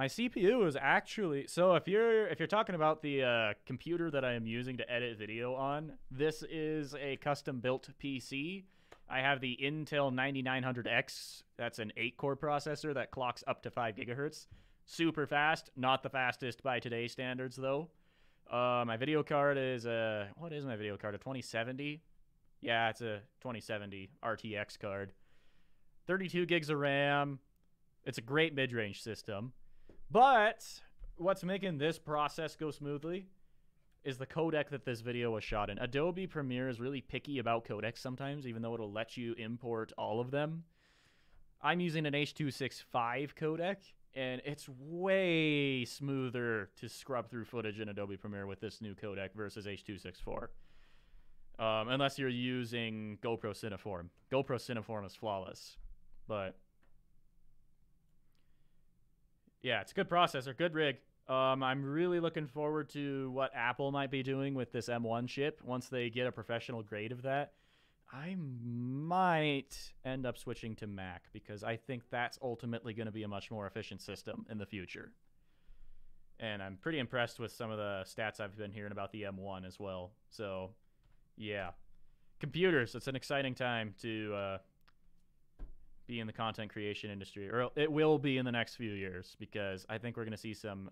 my CPU is actually so if you're if you're talking about the uh, computer that I am using to edit video on, this is a custom built PC. I have the Intel 9900X. That's an 8-core processor that clocks up to 5 gigahertz. Super fast, not the fastest by today's standards though. Uh, my video card is a what is my video card? A 2070? Yeah, it's a 2070 RTX card. 32 gigs of RAM. It's a great mid-range system. But what's making this process go smoothly is the codec that this video was shot in. Adobe Premiere is really picky about codecs sometimes, even though it'll let you import all of them. I'm using an H.265 codec, and it's way smoother to scrub through footage in Adobe Premiere with this new codec versus H.264. Um, unless you're using GoPro Cineform. GoPro Cineform is flawless, but yeah, it's a good processor, good rig. Um, I'm really looking forward to what Apple might be doing with this M1 chip once they get a professional grade of that. I might end up switching to Mac because I think that's ultimately going to be a much more efficient system in the future. And I'm pretty impressed with some of the stats I've been hearing about the M1 as well. So, yeah. Computers, it's an exciting time to uh, be in the content creation industry, or it will be in the next few years because I think we're going to see some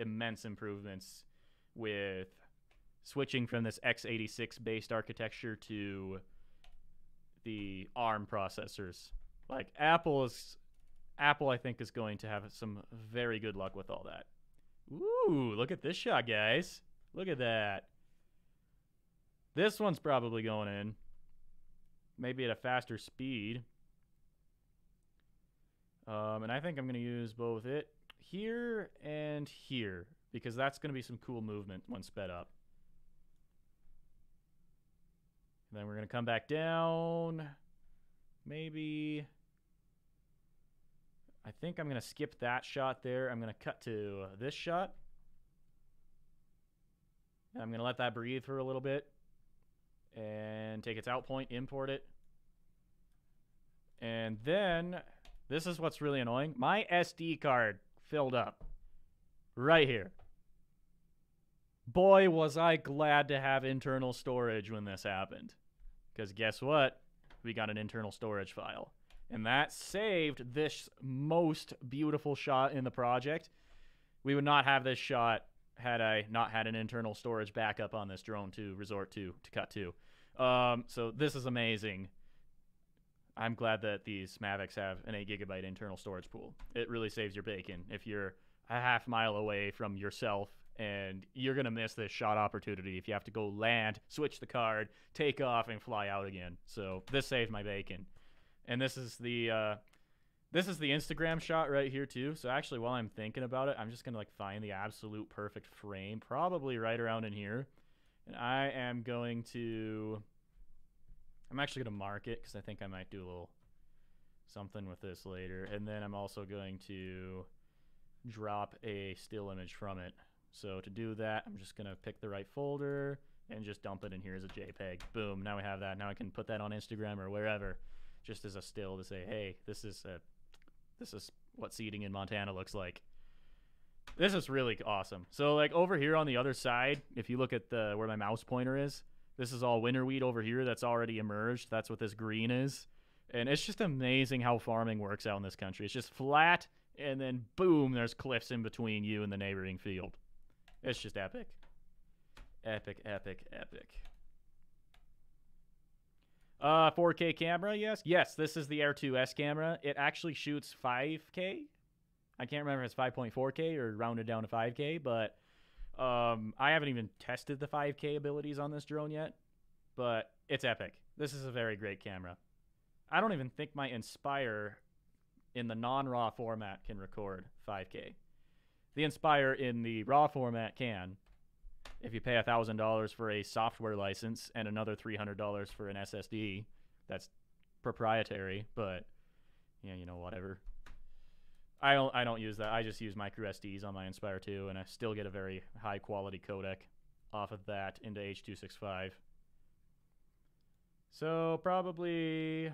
immense improvements with switching from this x86 based architecture to the ARM processors. Like Apple is Apple I think is going to have some very good luck with all that. Ooh, look at this shot, guys. Look at that. This one's probably going in. Maybe at a faster speed. Um, and I think I'm going to use both it here and here because that's going to be some cool movement when sped up. And then we're going to come back down. Maybe. I think I'm going to skip that shot there. I'm going to cut to this shot. And I'm going to let that breathe for a little bit. And take its out point, import it. And then, this is what's really annoying. My SD card filled up. Right here. Boy, was I glad to have internal storage when this happened. Because guess what? We got an internal storage file. And that saved this most beautiful shot in the project. We would not have this shot had I not had an internal storage backup on this drone to resort to, to cut to. Um, so this is amazing. I'm glad that these Mavics have an 8 gigabyte internal storage pool. It really saves your bacon if you're a half mile away from yourself and you're going to miss this shot opportunity if you have to go land, switch the card, take off, and fly out again. So this saved my bacon. And this is the uh, this is the Instagram shot right here too. So actually, while I'm thinking about it, I'm just gonna like find the absolute perfect frame, probably right around in here, and I am going to. I'm actually gonna mark it because I think I might do a little something with this later, and then I'm also going to drop a still image from it. So to do that, I'm just going to pick the right folder and just dump it in here as a JPEG. Boom, now we have that. Now I can put that on Instagram or wherever just as a still to say, hey, this is a, this is what seeding in Montana looks like. This is really awesome. So like over here on the other side, if you look at the where my mouse pointer is, this is all winter wheat over here that's already emerged. That's what this green is. And it's just amazing how farming works out in this country. It's just flat and then boom, there's cliffs in between you and the neighboring field. It's just epic. Epic, epic, epic. Uh, 4K camera, yes. Yes, this is the Air 2S camera. It actually shoots 5K. I can't remember if it's 5.4K or rounded down to 5K, but um, I haven't even tested the 5K abilities on this drone yet, but it's epic. This is a very great camera. I don't even think my Inspire in the non-RAW format can record 5K. The Inspire in the RAW format can. If you pay $1,000 for a software license and another $300 for an SSD, that's proprietary, but yeah, you know, whatever. I don't I don't use that. I just use micro SDs on my Inspire 2 and I still get a very high quality codec off of that into H265. So probably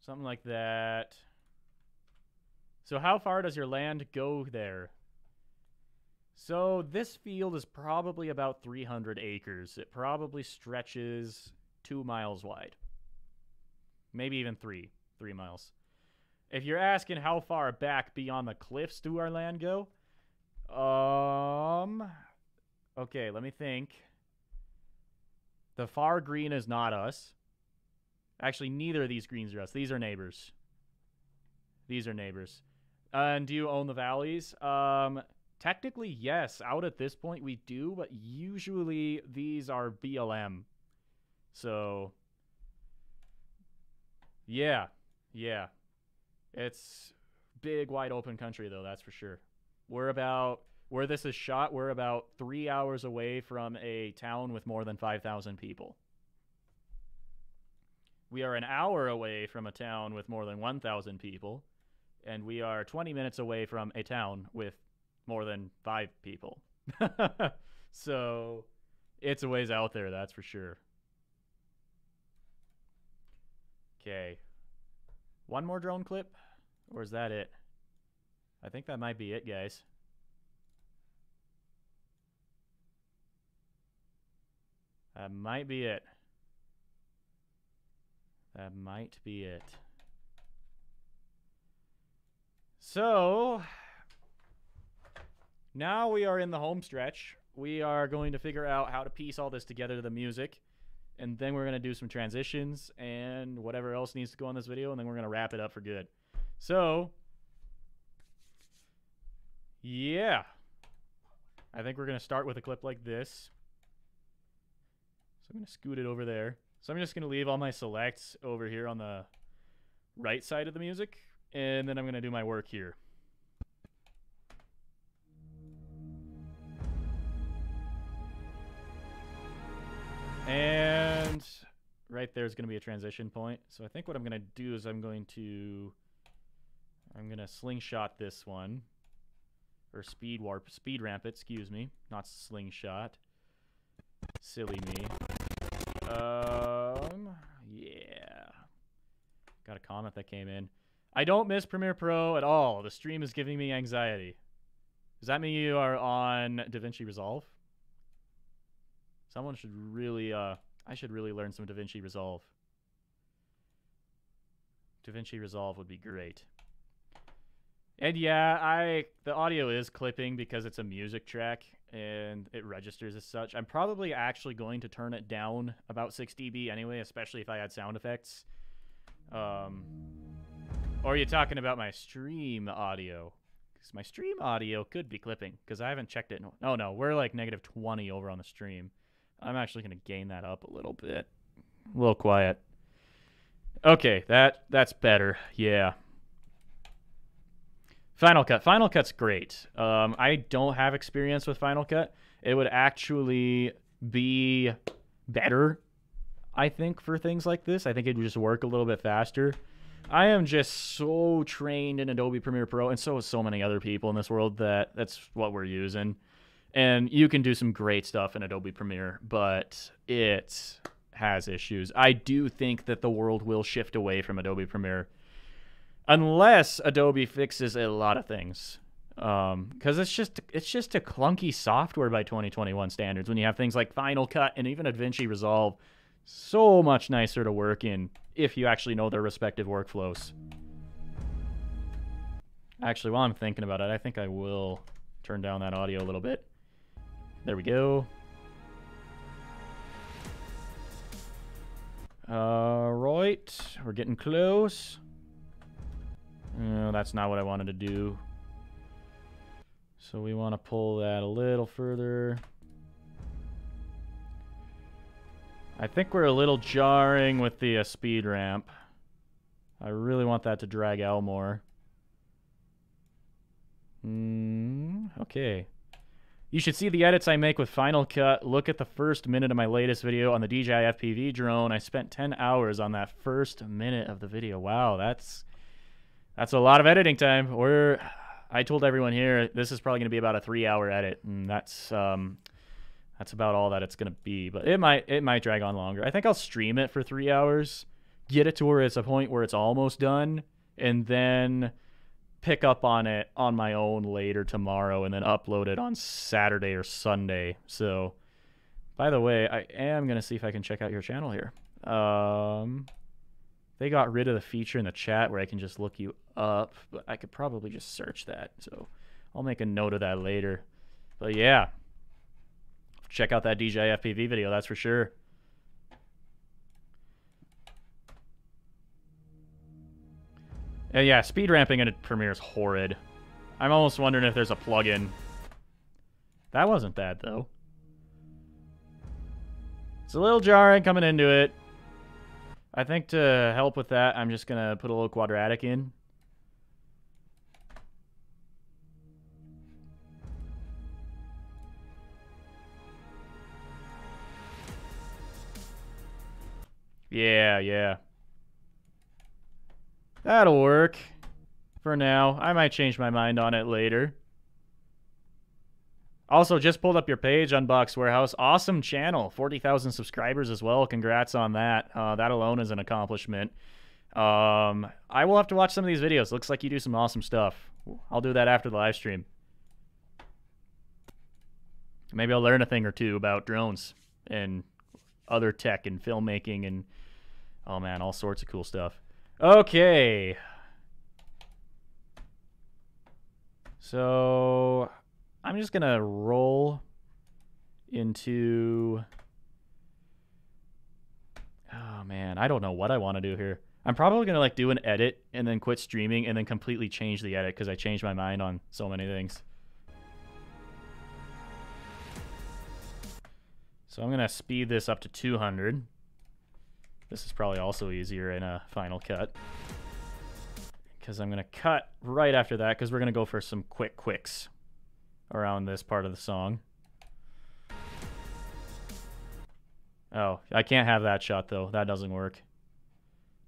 something like that. So how far does your land go there? So this field is probably about 300 acres. It probably stretches two miles wide. Maybe even three, three miles. If you're asking how far back beyond the cliffs do our land go, um, okay, let me think. The far green is not us. Actually, neither of these greens are us. These are neighbors. These are neighbors. Uh, and do you own the valleys? Um, technically, yes. Out at this point, we do, but usually these are BLM. So Yeah, yeah. It's big, wide open country, though, that's for sure. We're about, where this is shot, we're about three hours away from a town with more than 5,000 people. We are an hour away from a town with more than 1,000 people. And we are 20 minutes away from a town with more than five people. so it's a ways out there, that's for sure. Okay. One more drone clip? Or is that it? I think that might be it, guys. That might be it. That might be it. So, now we are in the home stretch. We are going to figure out how to piece all this together to the music. And then we're going to do some transitions and whatever else needs to go on this video. And then we're going to wrap it up for good. So, yeah. I think we're going to start with a clip like this. So I'm going to scoot it over there. So I'm just going to leave all my selects over here on the right side of the music. And then I'm going to do my work here. And right there is going to be a transition point. So I think what I'm going to do is I'm going to I'm going to slingshot this one or speed warp speed ramp it, excuse me, not slingshot. Silly me. Um yeah. Got a comment that came in. I don't miss Premiere Pro at all. The stream is giving me anxiety. Does that mean you are on DaVinci Resolve? Someone should really, uh, I should really learn some DaVinci Resolve. DaVinci Resolve would be great. And yeah, I the audio is clipping because it's a music track and it registers as such. I'm probably actually going to turn it down about 6 dB anyway, especially if I add sound effects. Um, or are you talking about my stream audio? Because my stream audio could be clipping because I haven't checked it. Oh no, we're like negative 20 over on the stream. I'm actually going to gain that up a little bit. A little quiet. Okay, that that's better. Yeah. Final Cut. Final Cut's great. Um, I don't have experience with Final Cut. It would actually be better, I think, for things like this. I think it would just work a little bit faster. I am just so trained in Adobe Premiere Pro, and so is so many other people in this world that that's what we're using. And you can do some great stuff in Adobe Premiere, but it has issues. I do think that the world will shift away from Adobe Premiere unless Adobe fixes a lot of things. Because um, it's just it's just a clunky software by 2021 standards. When you have things like Final Cut and even DaVinci Resolve, so much nicer to work in if you actually know their respective workflows. Actually, while I'm thinking about it, I think I will turn down that audio a little bit. There we go. Alright, we're getting close. No, that's not what I wanted to do. So we want to pull that a little further. I think we're a little jarring with the uh, speed ramp. I really want that to drag out more. Mm, okay. You should see the edits I make with Final Cut. Look at the first minute of my latest video on the DJI FPV drone. I spent 10 hours on that first minute of the video. Wow, that's that's a lot of editing time. Or I told everyone here this is probably going to be about a 3-hour edit and that's um that's about all that it's going to be. But it might it might drag on longer. I think I'll stream it for 3 hours, get it to where it's a point where it's almost done and then pick up on it on my own later tomorrow and then upload it on Saturday or Sunday. So, by the way, I am going to see if I can check out your channel here. Um, they got rid of the feature in the chat where I can just look you up, but I could probably just search that. So, I'll make a note of that later. But yeah, check out that DJI FPV video, that's for sure. And yeah, speed ramping in Premiere is horrid. I'm almost wondering if there's a plugin. That wasn't bad, though. It's a little jarring coming into it. I think to help with that, I'm just going to put a little quadratic in. Yeah, yeah. That'll work. For now. I might change my mind on it later. Also, just pulled up your page Unbox Warehouse. Awesome channel. 40,000 subscribers as well. Congrats on that. Uh, that alone is an accomplishment. Um, I will have to watch some of these videos. Looks like you do some awesome stuff. I'll do that after the live stream. Maybe I'll learn a thing or two about drones and other tech and filmmaking and, oh man, all sorts of cool stuff. Okay. So I'm just going to roll into... Oh, man. I don't know what I want to do here. I'm probably going to like do an edit and then quit streaming and then completely change the edit because I changed my mind on so many things. So I'm going to speed this up to 200. This is probably also easier in a Final Cut. Because I'm going to cut right after that because we're going to go for some quick quicks around this part of the song. Oh, I can't have that shot though. That doesn't work.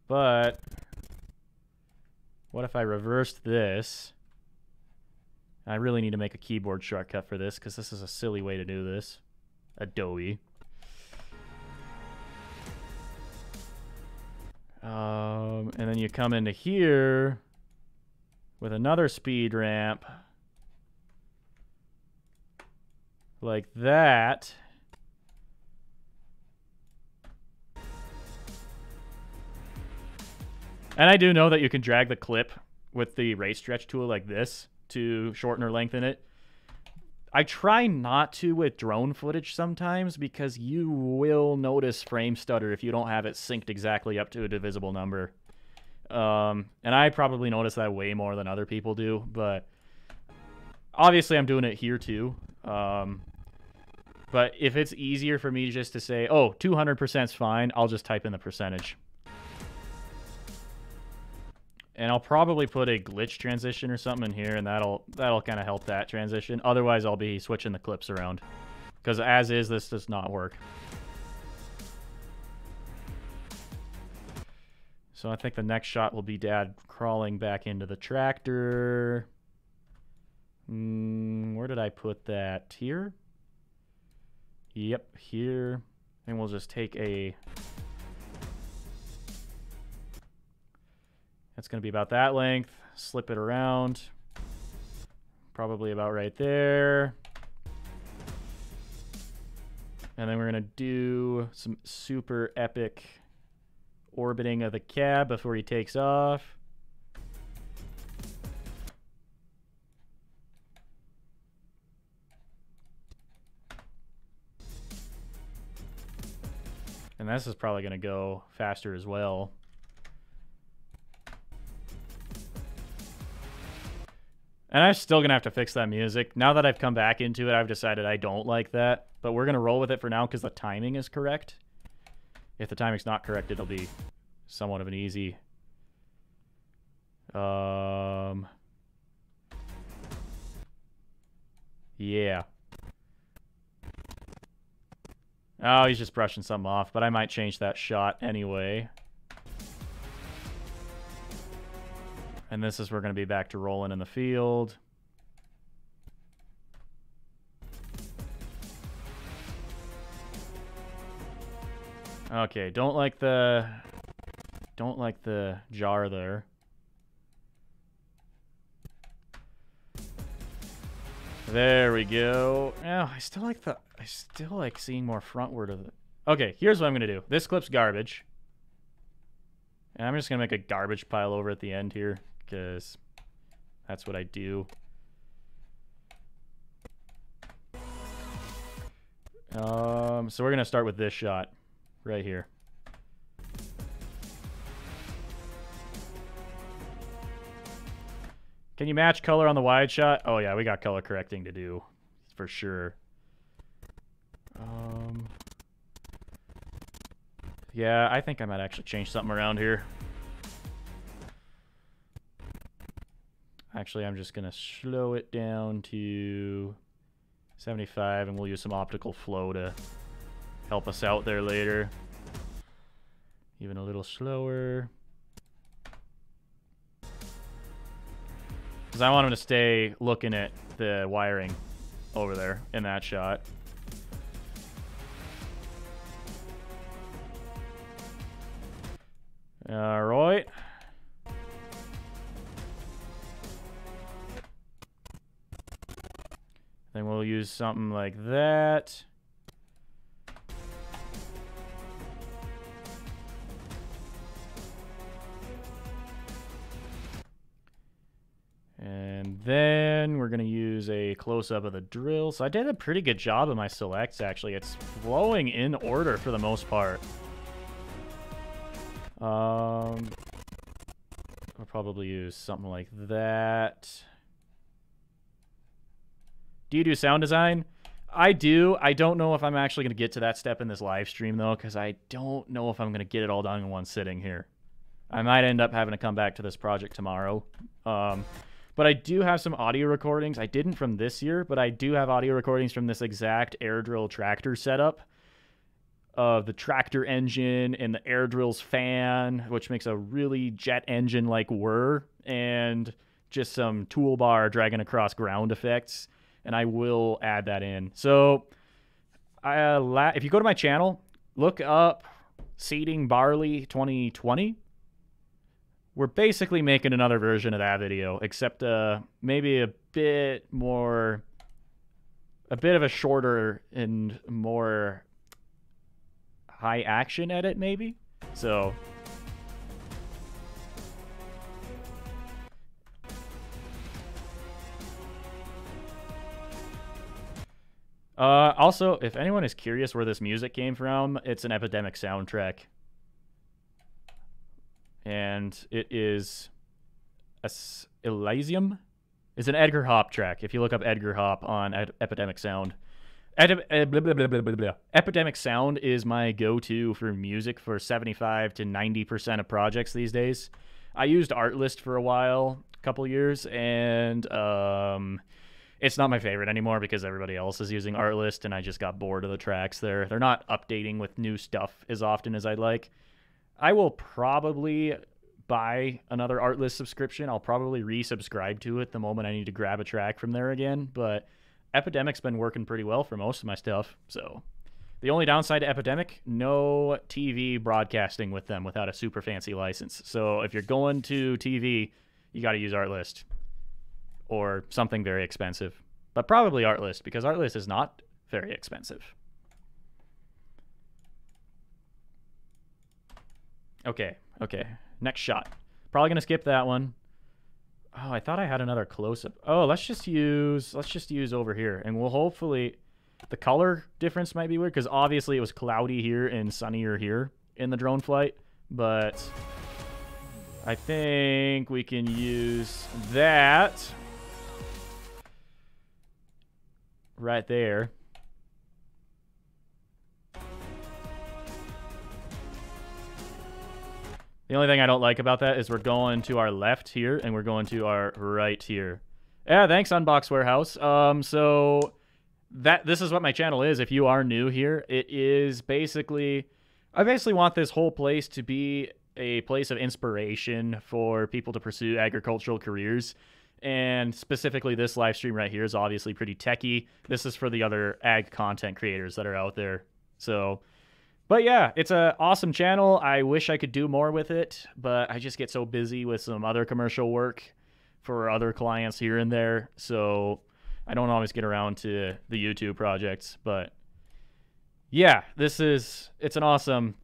But what if I reversed this? I really need to make a keyboard shortcut for this because this is a silly way to do this. Adobe. Um, and then you come into here with another speed ramp like that. And I do know that you can drag the clip with the rate stretch tool like this to shorten or lengthen it. I try not to with drone footage sometimes because you will notice frame stutter if you don't have it synced exactly up to a divisible number. Um, and I probably notice that way more than other people do, but obviously I'm doing it here too. Um, but if it's easier for me just to say, oh, 200% is fine, I'll just type in the percentage. And I'll probably put a glitch transition or something in here, and that'll that'll kind of help that transition. Otherwise, I'll be switching the clips around. Because as is, this does not work. So I think the next shot will be Dad crawling back into the tractor. Mm, where did I put that? Here? Yep, here. And we'll just take a That's going to be about that length. Slip it around. Probably about right there. And then we're going to do some super epic orbiting of the cab before he takes off. And this is probably going to go faster as well. And I'm still going to have to fix that music. Now that I've come back into it, I've decided I don't like that. But we're going to roll with it for now because the timing is correct. If the timing's not correct, it'll be somewhat of an easy... Um... Yeah. Oh, he's just brushing something off, but I might change that shot anyway. And this is we're going to be back to rolling in the field. Okay, don't like the don't like the jar there. There we go. Yeah, I still like the I still like seeing more frontward of it. Okay, here's what I'm gonna do. This clip's garbage. And I'm just gonna make a garbage pile over at the end here because that's what I do. Um, so we're going to start with this shot right here. Can you match color on the wide shot? Oh yeah, we got color correcting to do for sure. Um, Yeah, I think I might actually change something around here. Actually, I'm just going to slow it down to 75, and we'll use some optical flow to help us out there later. Even a little slower. Because I want him to stay looking at the wiring over there in that shot. All Then we'll use something like that. And then we're going to use a close-up of the drill. So I did a pretty good job of my selects, actually. It's flowing in order for the most part. Um, I'll probably use something like that. Do you do sound design? I do. I don't know if I'm actually going to get to that step in this live stream, though, because I don't know if I'm going to get it all done in one sitting here. I might end up having to come back to this project tomorrow. Um, but I do have some audio recordings. I didn't from this year, but I do have audio recordings from this exact air drill tractor setup of the tractor engine and the air drill's fan, which makes a really jet engine like whir, and just some toolbar dragging across ground effects. And I will add that in. So, uh, la- if you go to my channel, look up Seeding Barley 2020. We're basically making another version of that video, except uh, maybe a bit more, a bit of a shorter and more high action edit, maybe. So. Uh, also, if anyone is curious where this music came from, it's an Epidemic soundtrack. And it is Elysium. It's an Edgar Hop track. If you look up Edgar Hop on Epidemic Sound, blah, blah, blah, Epidemic Sound is my go-to for music for 75 to 90% of projects these days. I used Artlist for a while, a couple years, and um, it's not my favorite anymore because everybody else is using Artlist, and I just got bored of the tracks there. They're not updating with new stuff as often as I'd like. I will probably buy another Artlist subscription. I'll probably resubscribe to it the moment I need to grab a track from there again, but Epidemic's been working pretty well for most of my stuff. So the only downside to Epidemic, no TV broadcasting with them without a super fancy license. So if you're going to TV, you got to use Artlist or something very expensive. But probably Artlist because Artlist is not very expensive. Okay, okay. Next shot. Probably going to skip that one. Oh, I thought I had another close-up. Oh, let's just use let's just use over here, and we'll hopefully the color difference might be weird because obviously it was cloudy here and sunnier here in the drone flight, but I think we can use that right there. The only thing I don't like about that is we're going to our left here and we're going to our right here. Yeah, thanks, Unbox Warehouse. Um, so that this is what my channel is. If you are new here, it is basically I basically want this whole place to be a place of inspiration for people to pursue agricultural careers. And specifically, this live stream right here is obviously pretty techy. This is for the other ag content creators that are out there. So but yeah, it's an awesome channel. I wish I could do more with it, but I just get so busy with some other commercial work for other clients here and there. So I don't always get around to the YouTube projects. But yeah, this is, it's an awesome,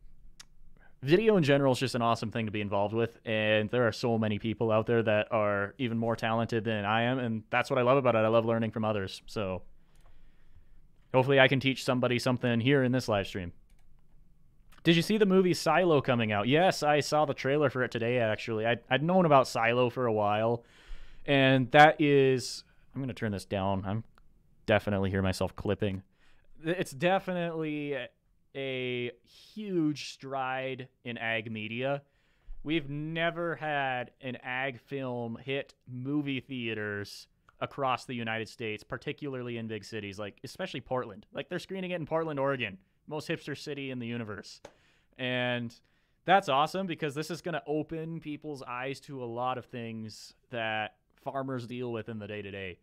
video in general is just an awesome thing to be involved with. And there are so many people out there that are even more talented than I am. And that's what I love about it. I love learning from others. So hopefully I can teach somebody something here in this live stream. Did you see the movie Silo coming out? Yes, I saw the trailer for it today, actually. I'd, I'd known about Silo for a while. And that is. I'm going to turn this down. I'm definitely hear myself clipping. It's definitely a huge stride in ag media. We've never had an ag film hit movie theaters across the United States, particularly in big cities, like especially Portland. Like they're screening it in Portland, Oregon, most hipster city in the universe. And that's awesome because this is going to open people's eyes to a lot of things that farmers deal with in the day to day.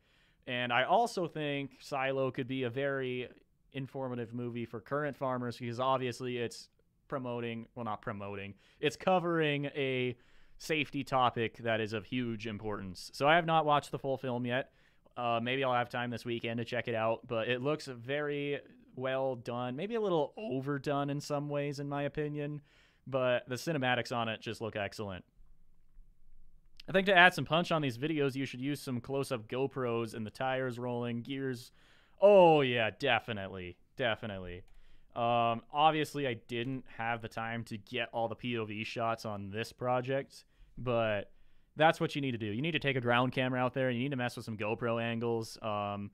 And I also think Silo could be a very informative movie for current farmers because obviously it's promoting, well, not promoting, it's covering a safety topic that is of huge importance. So I have not watched the full film yet. Uh, maybe I'll have time this weekend to check it out, but it looks very well done. Maybe a little overdone in some ways, in my opinion, but the cinematics on it just look excellent. I think to add some punch on these videos, you should use some close-up GoPros and the tires rolling, gears. Oh yeah, definitely, definitely. Um, obviously, I didn't have the time to get all the POV shots on this project, but that's what you need to do. You need to take a ground camera out there, and you need to mess with some GoPro angles. Um,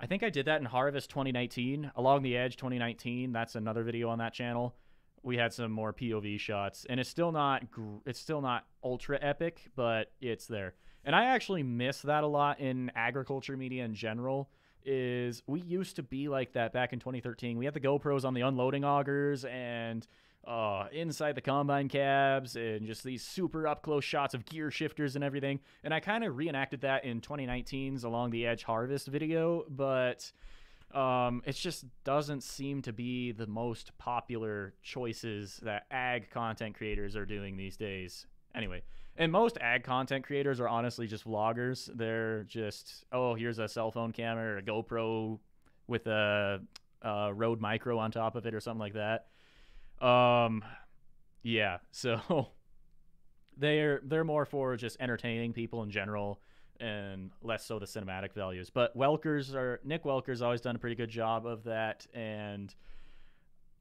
I think I did that in Harvest 2019, Along the Edge 2019. That's another video on that channel we had some more POV shots, and it's still not it's still not ultra epic, but it's there. And I actually miss that a lot in agriculture media in general. Is we used to be like that back in 2013. We had the GoPros on the unloading augers and uh, inside the combine cabs and just these super up close shots of gear shifters and everything. And I kind of reenacted that in 2019's Along the Edge Harvest video, but um, it just doesn't seem to be the most popular choices that ag content creators are doing these days. Anyway, and most ag content creators are honestly just vloggers. They're just, oh, here's a cell phone camera or a GoPro with a, a Rode Micro on top of it or something like that. Um, yeah, so they're they're more for just entertaining people in general and less so the cinematic values. But Welkers are Nick Welker's always done a pretty good job of that, and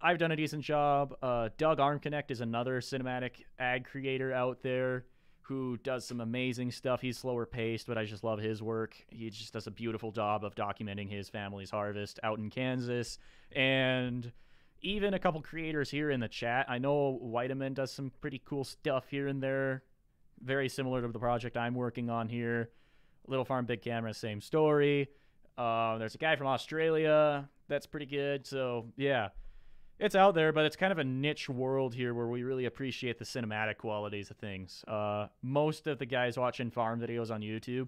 I've done a decent job. Uh, Doug Armconnect is another cinematic ag creator out there who does some amazing stuff. He's slower paced, but I just love his work. He just does a beautiful job of documenting his family's harvest out in Kansas. And even a couple creators here in the chat. I know Whiteman does some pretty cool stuff here and there, very similar to the project I'm working on here. Little Farm Big Camera, same story. Uh, there's a guy from Australia that's pretty good. So yeah, it's out there, but it's kind of a niche world here where we really appreciate the cinematic qualities of things. Uh, most of the guys watching farm videos on YouTube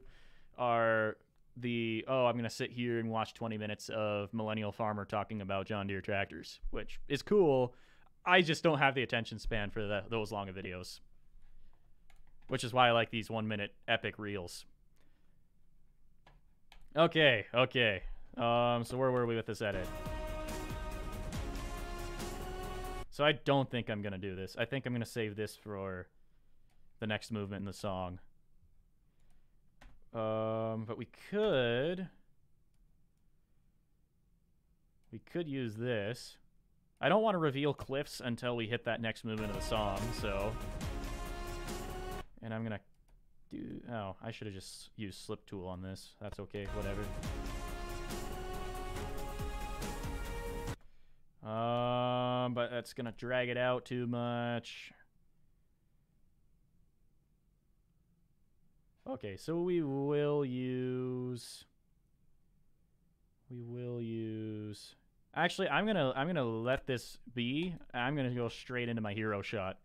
are the oh I'm gonna sit here and watch 20 minutes of Millennial Farmer talking about John Deere tractors, which is cool. I just don't have the attention span for the, those long videos, which is why I like these one minute epic reels. Okay, okay. Um, so where were we with this edit? So I don't think I'm to do this. I think I'm to save this for the next movement in the song. Um, but we could... We could use this. I don't want to reveal cliffs until we hit that next movement of the song, so... And I'm to do... Oh, I should have just used slip tool on this. That's okay, whatever. Um, but that's going to drag it out too much. Okay, so we will use... We will use... Actually, I'm gonna I'm gonna let this be. I'm gonna go straight into my hero shot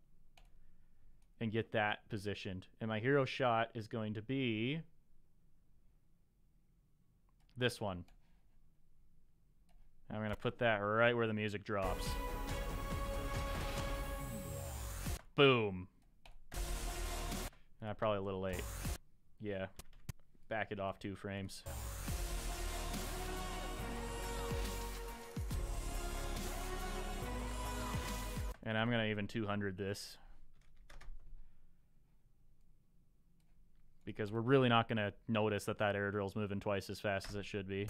and get that positioned. And my hero shot is going to be this one. I'm going to put that right where the music drops. Boom. Uh, probably a little late. Yeah. Back it off two frames. And I'm going to even 200 this. because we're really not going to notice that that air drill is moving twice as fast as it should be.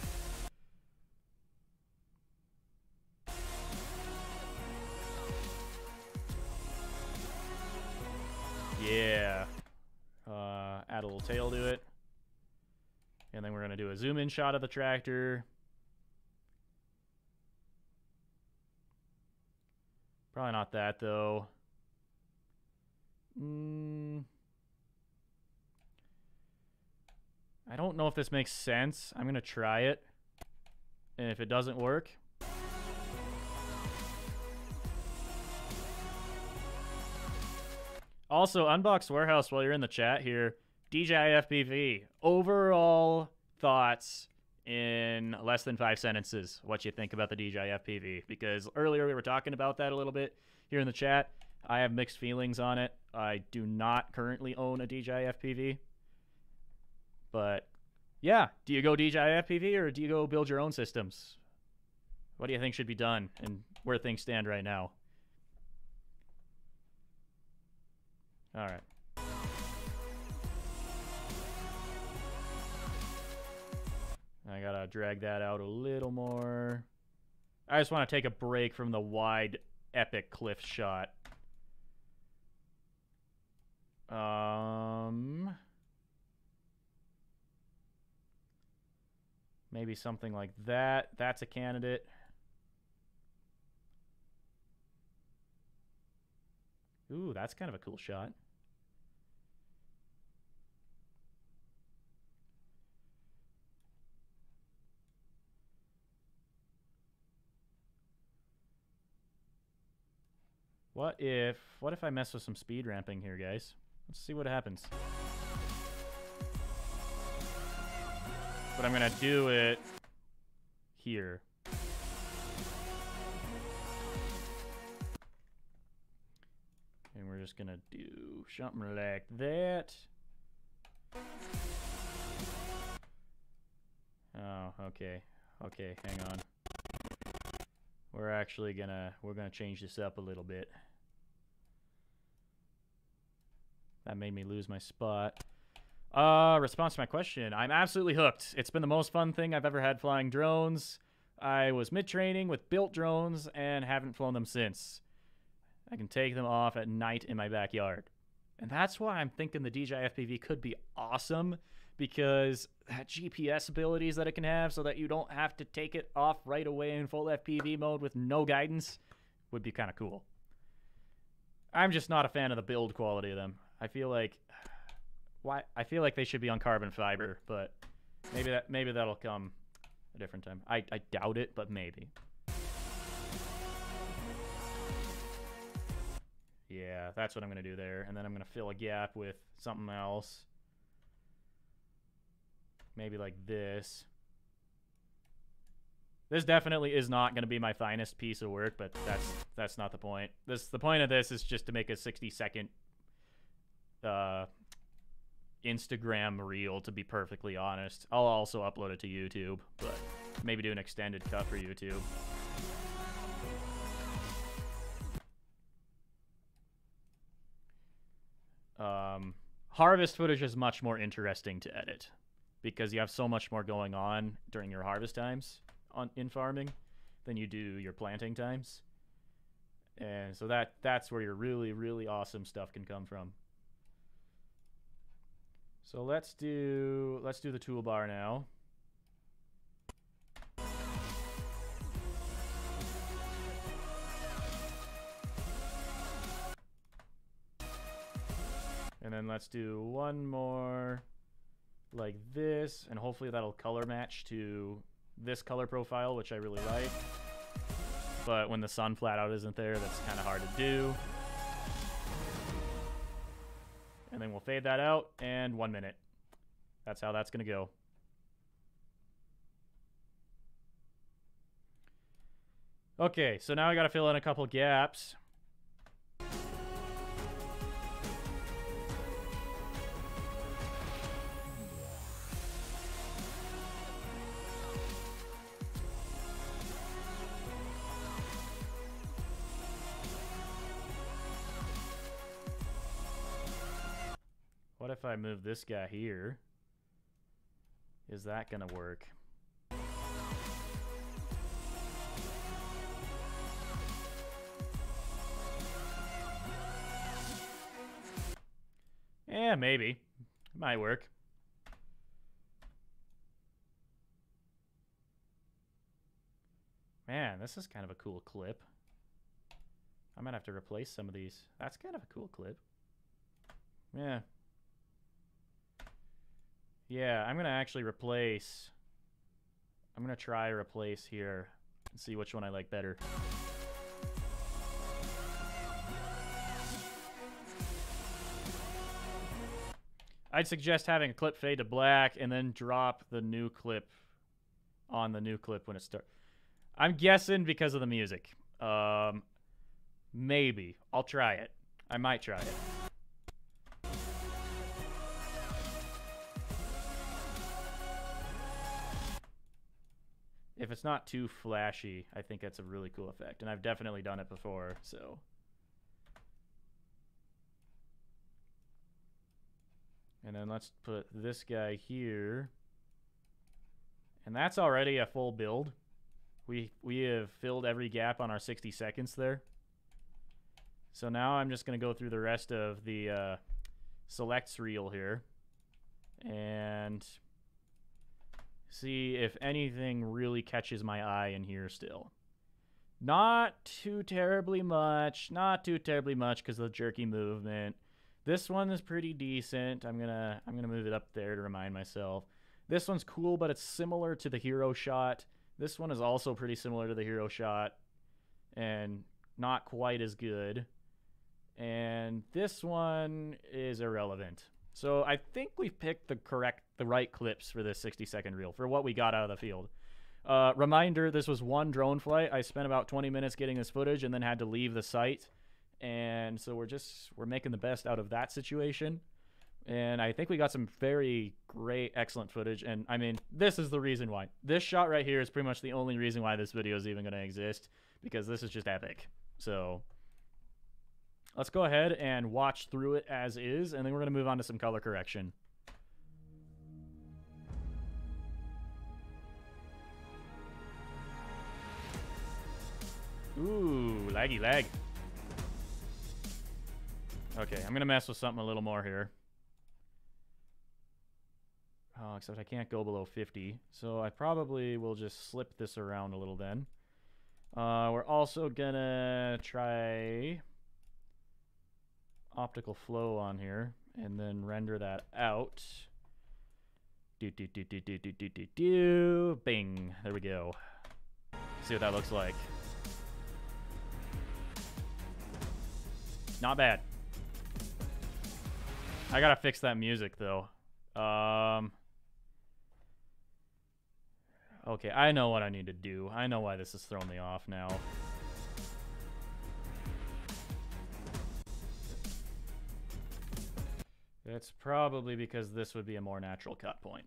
Tail to it. And then we're going to do a zoom in shot of the tractor. Probably not that, though. Mm. I don't know if this makes sense. I'm going to try it. And if it doesn't work... Also, Unbox Warehouse, while you're in the chat here, DJI FPV. Overall thoughts in less than five sentences what you think about the DJI FPV. Because earlier we were talking about that a little bit here in the chat. I have mixed feelings on it. I do not currently own a DJI FPV. But yeah, do you go DJI FPV or do you go build your own systems? What do you think should be done and where things stand right now? All right. I gotta drag that out a little more. I just want to take a break from the wide, epic cliff shot. Um, maybe something like that. That's a candidate. Ooh, that's kind of a cool shot. What if, what if I mess with some speed ramping here, guys? Let's see what happens. But I'm gonna do it here. And we're just gonna do something like that. Oh, okay. Okay, hang on. We're actually gonna, we're gonna change this up a little bit. That made me lose my spot. Uh, response to my question. I'm absolutely hooked. It's been the most fun thing I've ever had flying drones. I was mid-training with built drones and haven't flown them since. I can take them off at night in my backyard. And that's why I'm thinking the DJI FPV could be awesome because that GPS abilities that it can have so that you don't have to take it off right away in full FPV mode with no guidance would be kind of cool. I'm just not a fan of the build quality of them. I feel like why I feel like they should be on carbon fiber, but maybe that maybe that'll come a different time. I, I doubt it, but maybe. Yeah, that's what I'm going to do there. And then I'm going to fill a gap with something else. Maybe like this. This definitely is not going to be my finest piece of work, but that's that's not the point. This the point of this is just to make a 60 second uh, Instagram reel, to be perfectly honest. I'll also upload it to YouTube, but maybe do an extended cut for YouTube. Um, harvest footage is much more interesting to edit because you have so much more going on during your harvest times on in farming than you do your planting times. And so that that's where your really really awesome stuff can come from. So let's do let's do the toolbar now. And then let's do one more like this, and hopefully that'll color match to this color profile, which I really like. But when the sun flat out isn't there, that's kind of hard to do. And then we'll fade that out, and one minute. That's how that's going to go. Okay, so now I got to fill in a couple gaps. I move this guy here? Is that gonna work? Yeah, maybe. It Might work. Man, this is kind of a cool clip. I might have to replace some of these. That's kind of a cool clip. Yeah. Yeah, I'm going to actually replace... I'm going to try replace here and see which one I like better. I'd suggest having a clip fade to black and then drop the new clip on the new clip when it starts. I'm guessing because of the music. Um, maybe. I'll try it. I might try it. If it's not too flashy, I think that's a really cool effect. And I've definitely done it before, so... And then let's put this guy here. And that's already a full build. We, we have filled every gap on our 60 seconds there. So now I'm just going to go through the rest of the uh, selects reel here. And see if anything really catches my eye in here still. Not too terribly much. Not too terribly much because of the jerky movement. This one is pretty decent. I'm gonna I'm gonna move it up there to remind myself. This one's cool, but it's similar to the hero shot. This one is also pretty similar to the hero shot, and not quite as good. And this one is irrelevant. So I think we've picked the correct, the right clips for this 60 second reel for what we got out of the field. Uh, reminder: This was one drone flight. I spent about 20 minutes getting this footage, and then had to leave the site. And so we're just we're making the best out of that situation. And i think we got some very great excellent footage. And i mean this is the reason why. This shot right here is pretty much the only reason why this video is even going to exist because this is just epic. So let's go ahead and watch through it as is and then we're going to move on to some color correction Ooh, laggy lag. Okay, I'm going to mess with something a little more here. Oh, except I can't go below 50. So I probably will just slip this around a little then. Uh, we're also going to try optical flow on here and then render that out. Do, do, do, do, do, do, do, do, do. Bing. There we go. See what that looks like. Not bad. I gotta fix that music though. Um. Okay, I know what I need to do. I know why this is throwing me off now. It's probably because this would be a more natural cut point.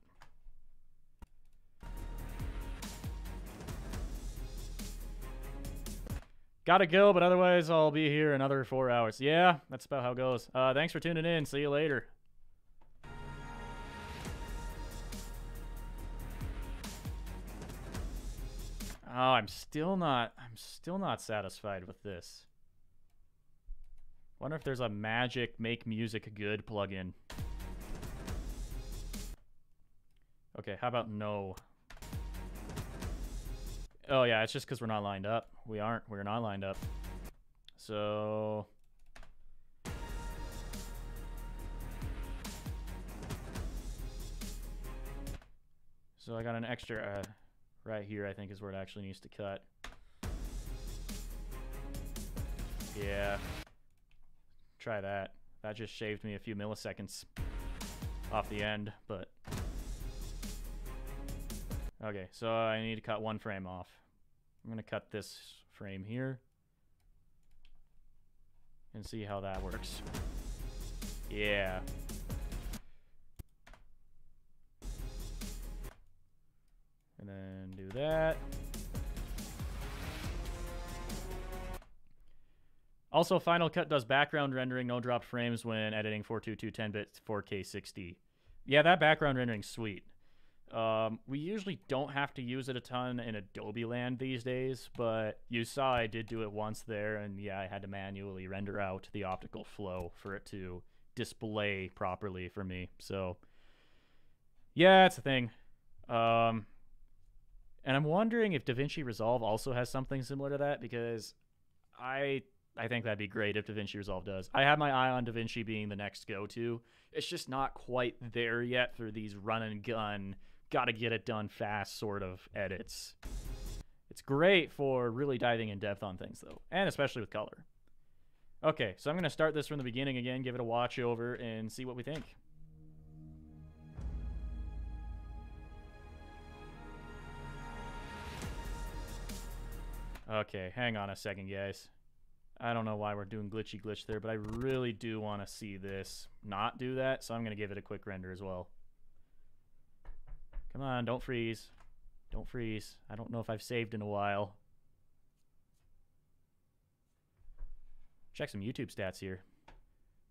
Gotta go, but otherwise I'll be here another four hours. Yeah, that's about how it goes. Uh, thanks for tuning in. See you later. Oh, I'm still not I'm still not satisfied with this. Wonder if there's a magic make music good plugin. Okay, how about no? Oh, yeah, it's just because we're not lined up. We aren't. We're not lined up. So... So I got an extra uh, right here, I think is where it actually needs to cut. Yeah. Try that. That just shaved me a few milliseconds off the end, but... Okay, so I need to cut one frame off. I'm going to cut this frame here and see how that works. Yeah. And then do that. Also, Final Cut does background rendering, no drop frames when editing 422 10-bit 4K 60. Yeah, that background rendering's sweet. Um, we usually don't have to use it a ton in Adobe land these days, but you saw I did do it once there, and yeah, I had to manually render out the optical flow for it to display properly for me. So, yeah, it's a thing. Um, and I'm wondering if DaVinci Resolve also has something similar to that because I I think that'd be great if DaVinci Resolve does. I have my eye on DaVinci being the next go-to. It's just not quite there yet for these run and gun, gotta get it done fast sort of edits. It's great for really diving in depth on things though, and especially with color. Okay, so I'm going to start this from the beginning again, give it a watch over, and see what we think. Okay, hang on a second, guys. I don't know why we're doing glitchy glitch there, but I really do want to see this not do that, so I'm going to give it a quick render as well. Come on, don't freeze. Don't freeze. I don't know if I've saved in a while. Check some YouTube stats here.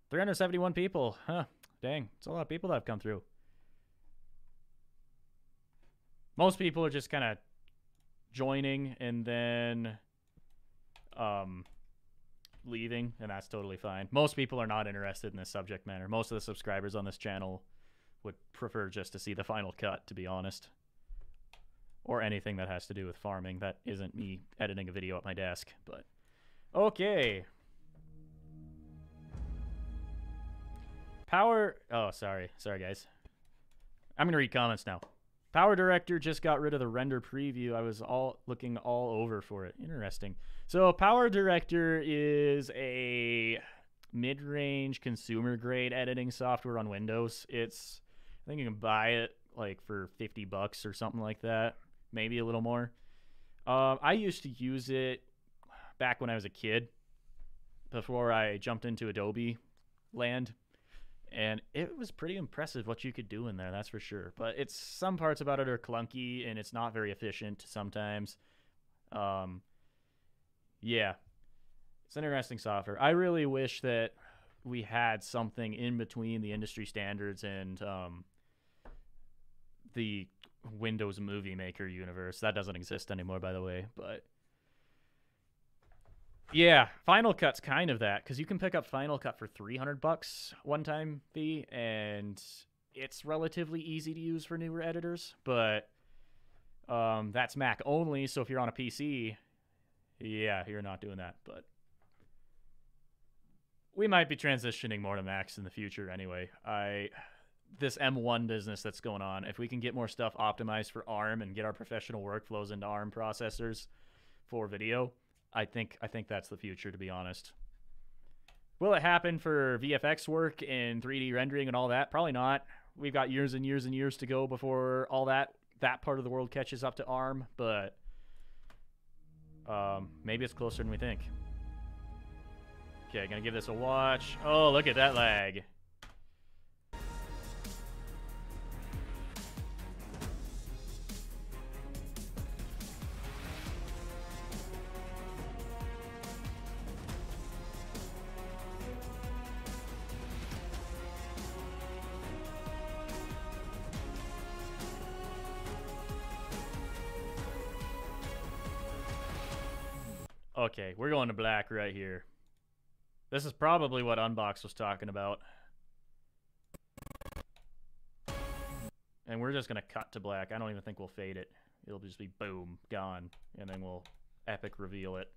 371 people. Huh. Dang. It's a lot of people that have come through. Most people are just kind of joining and then um, leaving, and that's totally fine. Most people are not interested in this subject matter. Most of the subscribers on this channel would prefer just to see the final cut, to be honest. Or anything that has to do with farming that isn't me editing a video at my desk. But okay. Power. Oh, sorry. Sorry, guys. I'm going to read comments now. Power Director just got rid of the render preview. I was all looking all over for it. Interesting. So Power Director is a mid-range consumer grade editing software on Windows. It's I think you can buy it like for 50 bucks or something like that, maybe a little more. Uh, I used to use it back when I was a kid before I jumped into Adobe land and it was pretty impressive what you could do in there that's for sure but it's some parts about it are clunky and it's not very efficient sometimes um yeah it's an interesting software i really wish that we had something in between the industry standards and um the windows movie maker universe that doesn't exist anymore by the way but yeah, Final Cut's kind of that because you can pick up Final Cut for 300 bucks one time fee, and it's relatively easy to use for newer editors. But um, that's Mac only, so if you're on a PC, yeah, you're not doing that. But we might be transitioning more to Macs in the future anyway. I this M1 business that's going on, if we can get more stuff optimized for ARM and get our professional workflows into ARM processors for video, I think I think that's the future, to be honest. Will it happen for VFX work and 3D rendering and all that? Probably not. We've got years and years and years to go before all that that part of the world catches up to ARM, but um, maybe it's closer than we think. Okay, gonna give this a watch. Oh, look at that lag. Okay, we're going to black right here. This is probably what Unbox was talking about. And we're just going to cut to black. I don't even think we'll fade it. It'll just be boom, gone. And then we'll epic reveal it.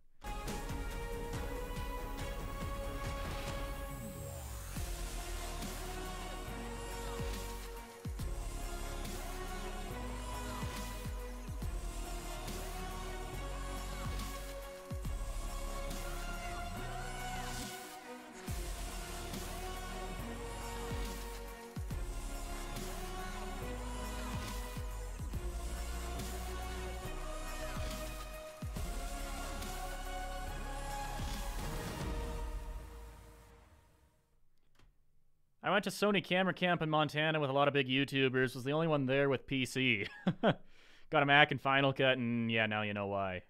Went to Sony Camera Camp in Montana with a lot of big YouTubers. Was the only one there with PC. Got a Mac and Final Cut, and yeah, now you know why.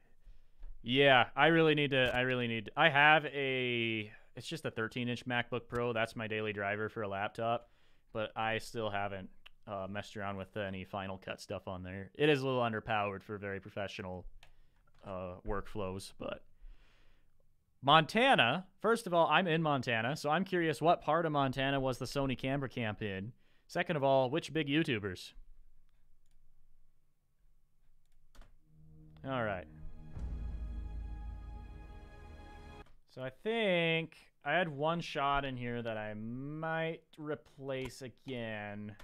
Yeah, I really need to. I really need. I have a. It's just a 13-inch MacBook Pro. That's my daily driver for a laptop, but I still haven't uh, messed around with any Final Cut stuff on there. It is a little underpowered for very professional uh, workflows, but Montana, first of all, I'm in Montana, so I'm curious what part of Montana was the Sony Camera Camp in? Second of all, which big YouTubers? All right. So I think I had one shot in here that I might replace again.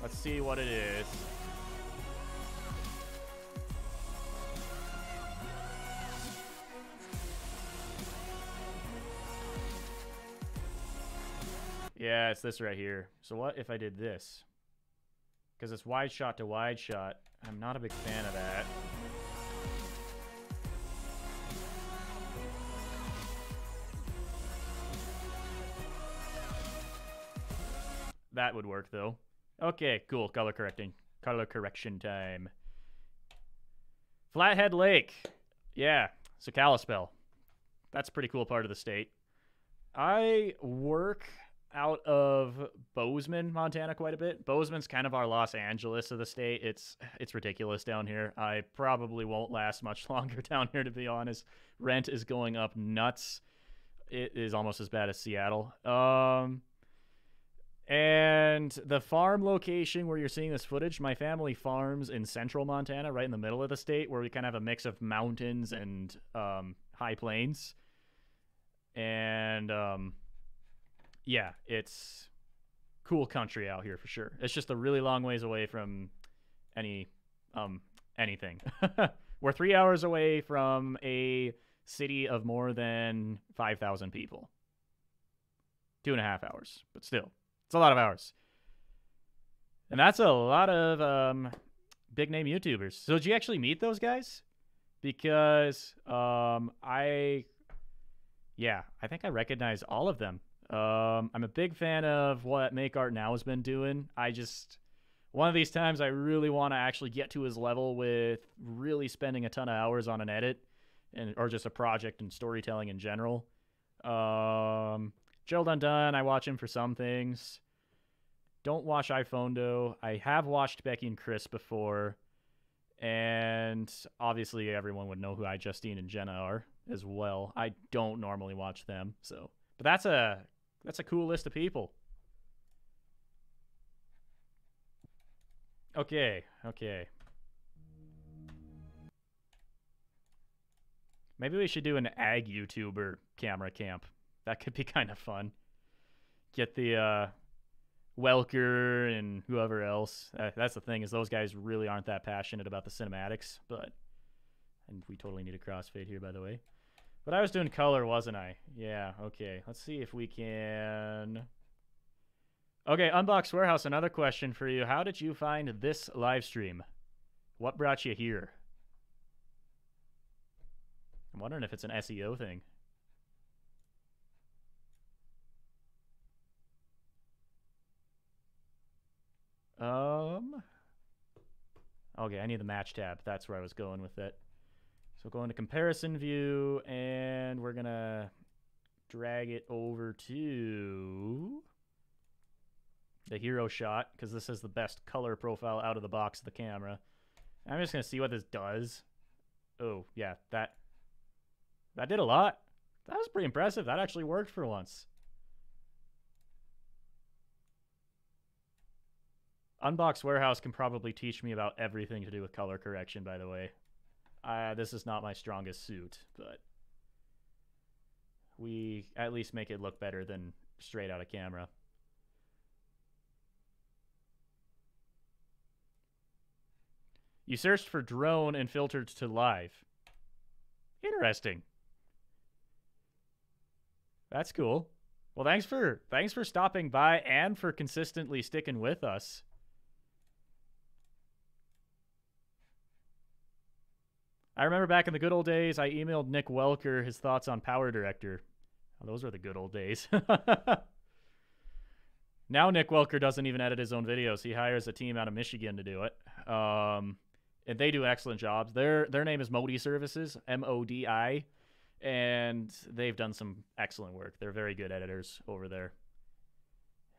Let's see what it is. Yeah, it's this right here. So what if I did this? Because it's wide shot to wide shot. I'm not a big fan of that. That would work though. Okay, cool. Color correcting. Color correction time. Flathead Lake. Yeah, so Kalispell. That's a pretty cool part of the state. I work out of Bozeman, Montana quite a bit. Bozeman's kind of our Los Angeles of the state. It's it's ridiculous down here. I probably won't last much longer down here to be honest. Rent is going up nuts. It is almost as bad as Seattle. Um and the farm location where you're seeing this footage, my family farms in central Montana, right in the middle of the state, where we kind of have a mix of mountains and um, high plains. And um, yeah, it's cool country out here for sure. It's just a really long ways away from any um, anything. We're three hours away from a city of more than 5,000 people. Two and a half hours, but still. It's a lot of hours. And that's a lot of um, big name YouTubers. So did you actually meet those guys? Because um, I, yeah, I think I recognize all of them. Um, I'm a big fan of what Make Art Now has been doing. I just, one of these times, I really want to actually get to his level with really spending a ton of hours on an edit and or just a project and storytelling in general. Um, Gerald Undone, I watch him for some things. Don't watch iPhonedo. I have watched Becky and Chris before. And obviously everyone would know who iJustine and Jenna are as well. I don't normally watch them, so but that's a that's a cool list of people. Okay, okay. Maybe we should do an ag YouTuber camera camp. That could be kind of fun. Get the uh, Welker and whoever else. Uh, that's the thing is those guys really aren't that passionate about the cinematics, but and we totally need a crossfade here, by the way. But I was doing color, wasn't I? Yeah. Okay. Let's see if we can. Okay, Unbox Warehouse. Another question for you: How did you find this live stream? What brought you here? I'm wondering if it's an SEO thing. Um. Okay, I need the match tab. That's where I was going with it. So go into comparison view, and we're gonna drag it over to the hero shot because this is the best color profile out of the box of the camera. I'm just gonna see what this does. Oh yeah, that that did a lot. That was pretty impressive. That actually worked for once. Unbox Warehouse can probably teach me about everything to do with color correction, by the way. Uh, this is not my strongest suit, but we at least make it look better than straight out of camera. You searched for drone and filtered to live. Interesting. That's cool. Well, thanks for thanks for stopping by and for consistently sticking with us. I remember back in the good old days, I emailed Nick Welker his thoughts on Power Director. Those were the good old days. now Nick Welker doesn't even edit his own videos. He hires a team out of Michigan to do it. Um, and they do excellent jobs. Their their name is Modi Services, M O D I, and they've done some excellent work. They're very good editors over there.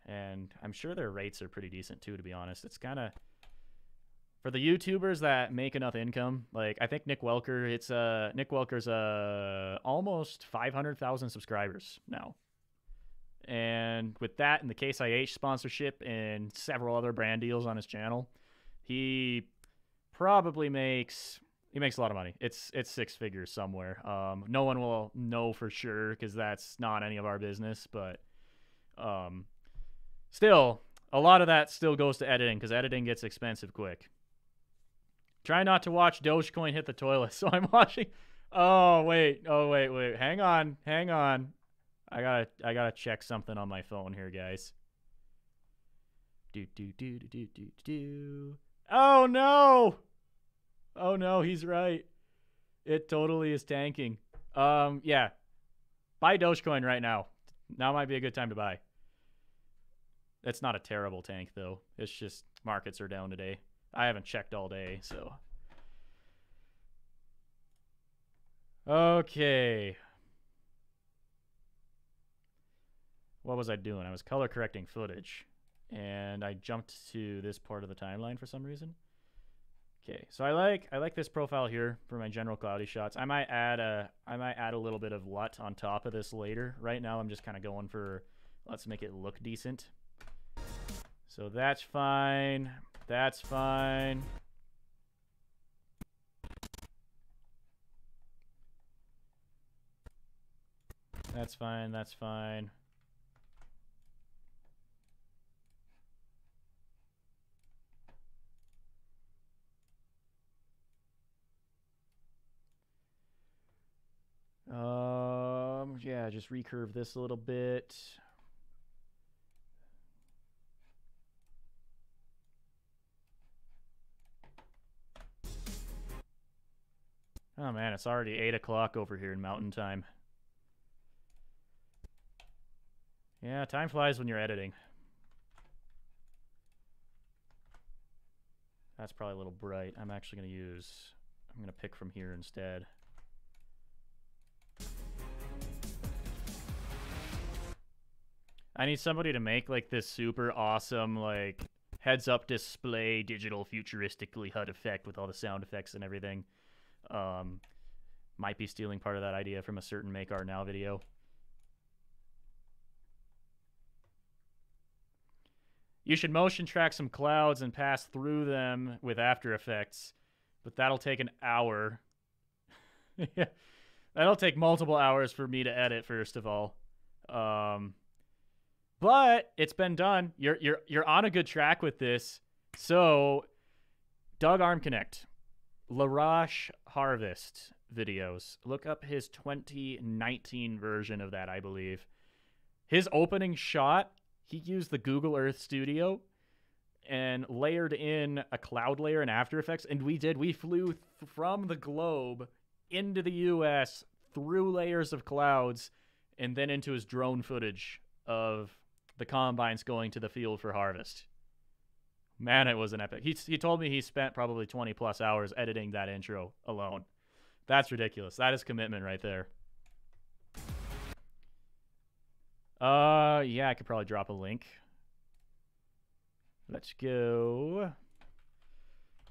And I'm sure their rates are pretty decent too, to be honest. It's kind of for the YouTubers that make enough income, like I think Nick Welker, it's uh Nick Welker's uh almost five hundred thousand subscribers now, and with that and the Case IH sponsorship and several other brand deals on his channel, he probably makes he makes a lot of money. It's it's six figures somewhere. Um, no one will know for sure because that's not any of our business. But um, still, a lot of that still goes to editing because editing gets expensive quick. Try not to watch Dogecoin hit the toilet. So I'm watching. Oh wait, oh wait, wait. Hang on, hang on. I gotta I gotta check something on my phone here, guys. Do do do do do do do. Oh no! Oh no, he's right. It totally is tanking. Um, yeah. Buy Dogecoin right now. Now might be a good time to buy. It's not a terrible tank though. It's just markets are down today. I haven't checked all day, so. Okay. What was I doing? I was color correcting footage and I jumped to this part of the timeline for some reason. Okay, so I like I like this profile here for my general cloudy shots. I might add a I might add a little bit of LUT on top of this later. Right now I'm just kind of going for let's make it look decent. So that's fine. That's fine. That's fine. That's fine. Um, yeah, just recurve this a little bit. Oh man, it's already 8 o'clock over here in mountain time. Yeah, time flies when you're editing. That's probably a little bright. I'm actually going to use, I'm going to pick from here instead. I need somebody to make like this super awesome like heads up display digital futuristically HUD effect with all the sound effects and everything. Um, might be stealing part of that idea from a certain Make Art Now video. You should motion track some clouds and pass through them with After Effects, but that'll take an hour. yeah, that'll take multiple hours for me to edit. First of all, um, but it's been done. You're you're you're on a good track with this. So, Doug Armconnect, Larache Harvest videos. Look up his 2019 version of that, I believe. His opening shot, he used the Google Earth Studio and layered in a cloud layer in After Effects, and we did. We flew th- from the globe into the U.S. through layers of clouds, and then into his drone footage of the combines going to the field for harvest. Man, it was an epic. He, he told me he spent probably 20 plus hours editing that intro alone. That's ridiculous. That is commitment right there. Uh, yeah, I could probably drop a link. Let's go.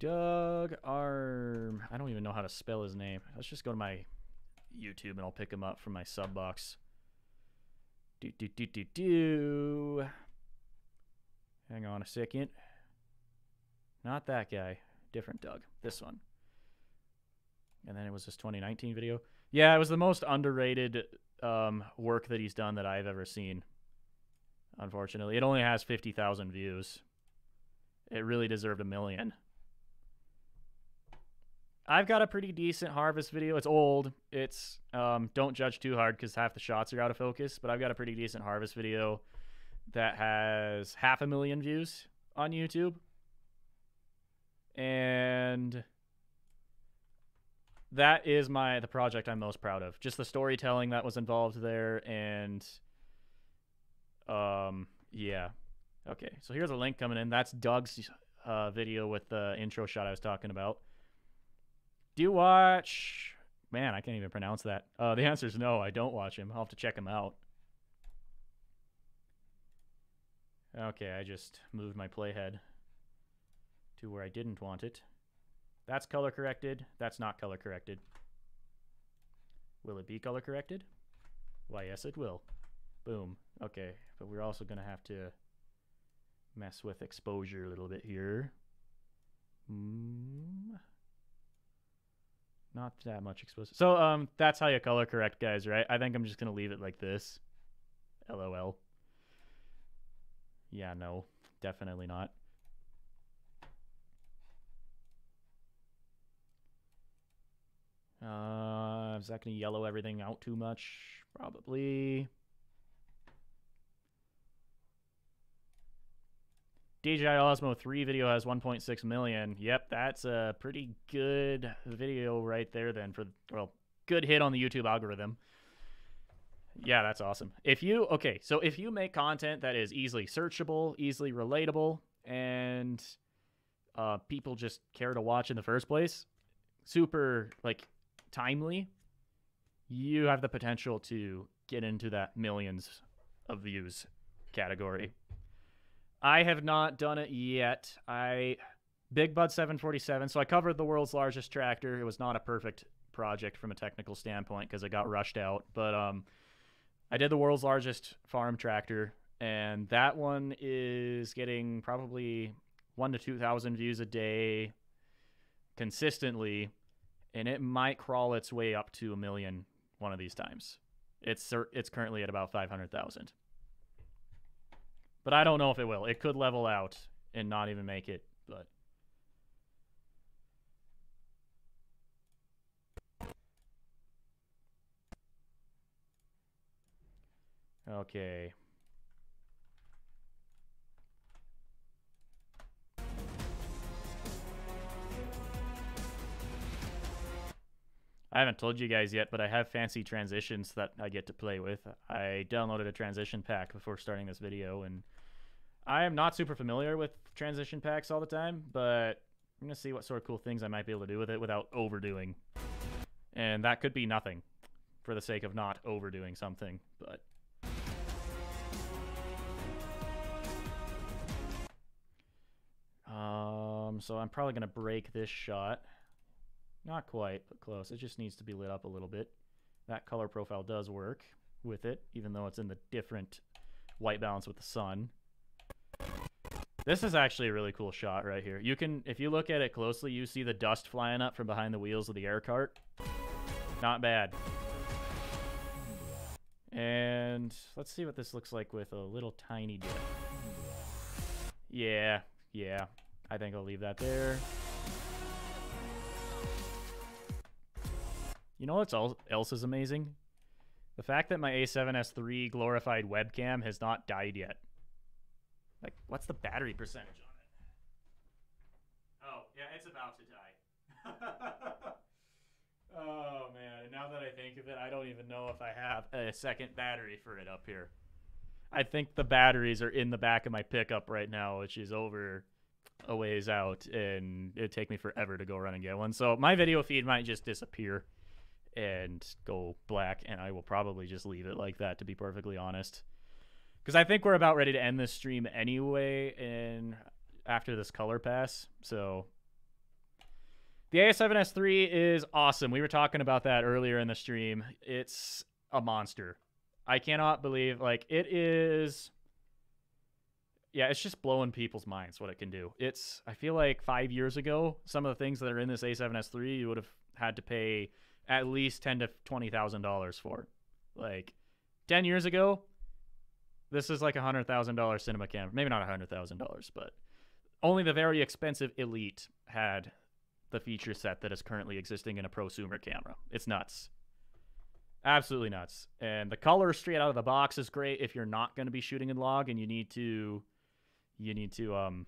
Doug Arm. I don't even know how to spell his name. Let's just go to my YouTube and I'll pick him up from my sub box. Do, do, do, do, do. Hang on a second. Not that guy. Different Doug. This one. And then it was this 2019 video. Yeah, it was the most underrated um, work that he's done that I've ever seen. Unfortunately, it only has 50,000 views. It really deserved a million. I've got a pretty decent harvest video. It's old. It's um, don't judge too hard because half the shots are out of focus. But I've got a pretty decent harvest video that has half a million views on YouTube, and that is my the project I'm most proud of. Just the storytelling that was involved there, and um, yeah. Okay, so here's a link coming in. That's Doug's uh, video with the intro shot I was talking about. Do you watch? Man, I can't even pronounce that. Uh, the answer is no. I don't watch him. I'll have to check him out. Okay, I just moved my playhead to where I didn't want it. That's color corrected. That's not color corrected. Will it be color corrected? Why, yes, it will. Boom. Okay, but we're also going to have to mess with exposure a little bit here. Hmm. not that much exposure. So um, that's how you color correct, guys, right? I think I'm just gonna leave it like this. LOL. Yeah, no, definitely not. Uh, is that gonna yellow everything out too much? Probably. DJI Osmo 3 video has 1.6 million. Yep, that's a pretty good video right there then for well, good hit on the YouTube algorithm. Yeah, that's awesome. If you okay, so if you make content that is easily searchable, easily relatable, and uh, people just care to watch in the first place, super like timely, you have the potential to get into that millions of views category. I have not done it yet. I Big Bud 747. So I covered the world's largest tractor. It was not a perfect project from a technical standpoint because it got rushed out, but um, I did the world's largest farm tractor, and that one is getting probably one to two thousand views a day consistently, and it might crawl its way up to a million one of these times. It's it's currently at about five hundred thousand. But I don't know if it will. It could level out and not even make it, but Okay. I haven't told you guys yet, but I have fancy transitions that I get to play with. I downloaded a transition pack before starting this video, and I am not super familiar with transition packs all the time, but I'm going to see what sort of cool things I might be able to do with it without overdoing. And that could be nothing for the sake of not overdoing something, but... Um, so I'm probably going to break this shot. Not quite, but close. It just needs to be lit up a little bit. That color profile does work with it, even though it's in the different white balance with the sun. This is actually a really cool shot right here. You can, if you look at it closely, you see the dust flying up from behind the wheels of the air cart. Not bad. And let's see what this looks like with a little tiny dip. Yeah, yeah. I think I'll leave that there. You know what else is amazing? The fact that my A7S III glorified webcam has not died yet. Like, what's the battery percentage on it? Oh, yeah, it's about to die. oh, man. now that I think of it, I don't even know if I have a second battery for it up here. I think the batteries are in the back of my pickup right now, which is over a ways out, and it'd take me forever to go run and get one. So my video feed might just disappear and go black, and I will probably just leave it like that, to be perfectly honest because I think we're about ready to end this stream anyway, and after this color pass, so the A7S3 is awesome. We were talking about that earlier in the stream. It's a monster. I cannot believe like it is. Yeah, it's just blowing people's minds what it can do. It's I feel like five years ago, some of the things that are in this A7S3 you would have had to pay at least ten to twenty thousand dollars for. Like ten years ago, this is like a hundred thousand dollar cinema camera. Maybe not a hundred thousand dollars, but only the very expensive Elite had the feature set that is currently existing in a prosumer camera. It's nuts. Absolutely nuts. And the color straight out of the box is great if you're not going to be shooting in log and you need to you need to um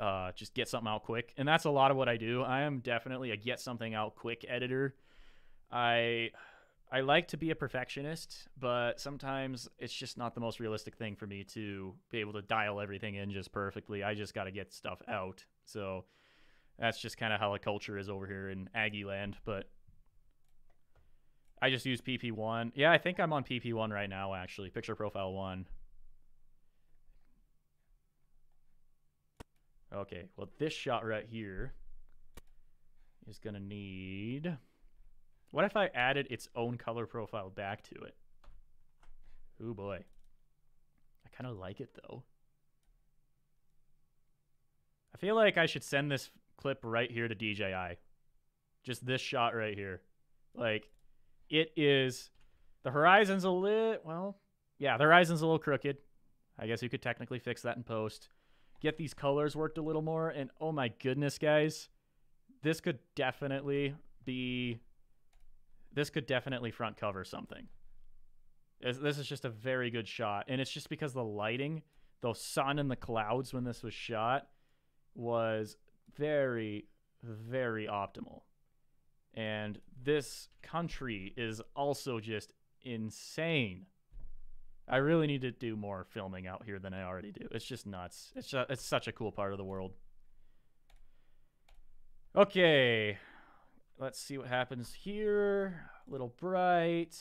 uh just get something out quick. And that's a lot of what I do. I am definitely a get something out quick editor. I I like to be a perfectionist, but sometimes it's just not the most realistic thing for me to be able to dial everything in just perfectly. I just got to get stuff out. So that's just kind of how the culture is over here in Aggie land. But I just use PP1. Yeah, I think I'm on PP1 right now, actually. Picture profile 1. Okay, well, this shot right here is to need what if I added its own color profile back to it? Oh boy. I kind of like it though. I feel like I should send this clip right here to DJI. Just this shot right here. Like, it is. The horizon's a lit. Well, yeah, the horizon's a little crooked. I guess you could technically fix that in post. Get these colors worked a little more. And oh my goodness, guys. This could definitely be. This could definitely front cover something. This is just a very good shot. And it's just because the lighting, the sun and the clouds when this was shot, was very, very optimal. And this country is also just insane. I really need to do more filming out here than I already do. It's just nuts. It's just, it's such a cool part of the world. Okay. Let's see what happens here. A little bright.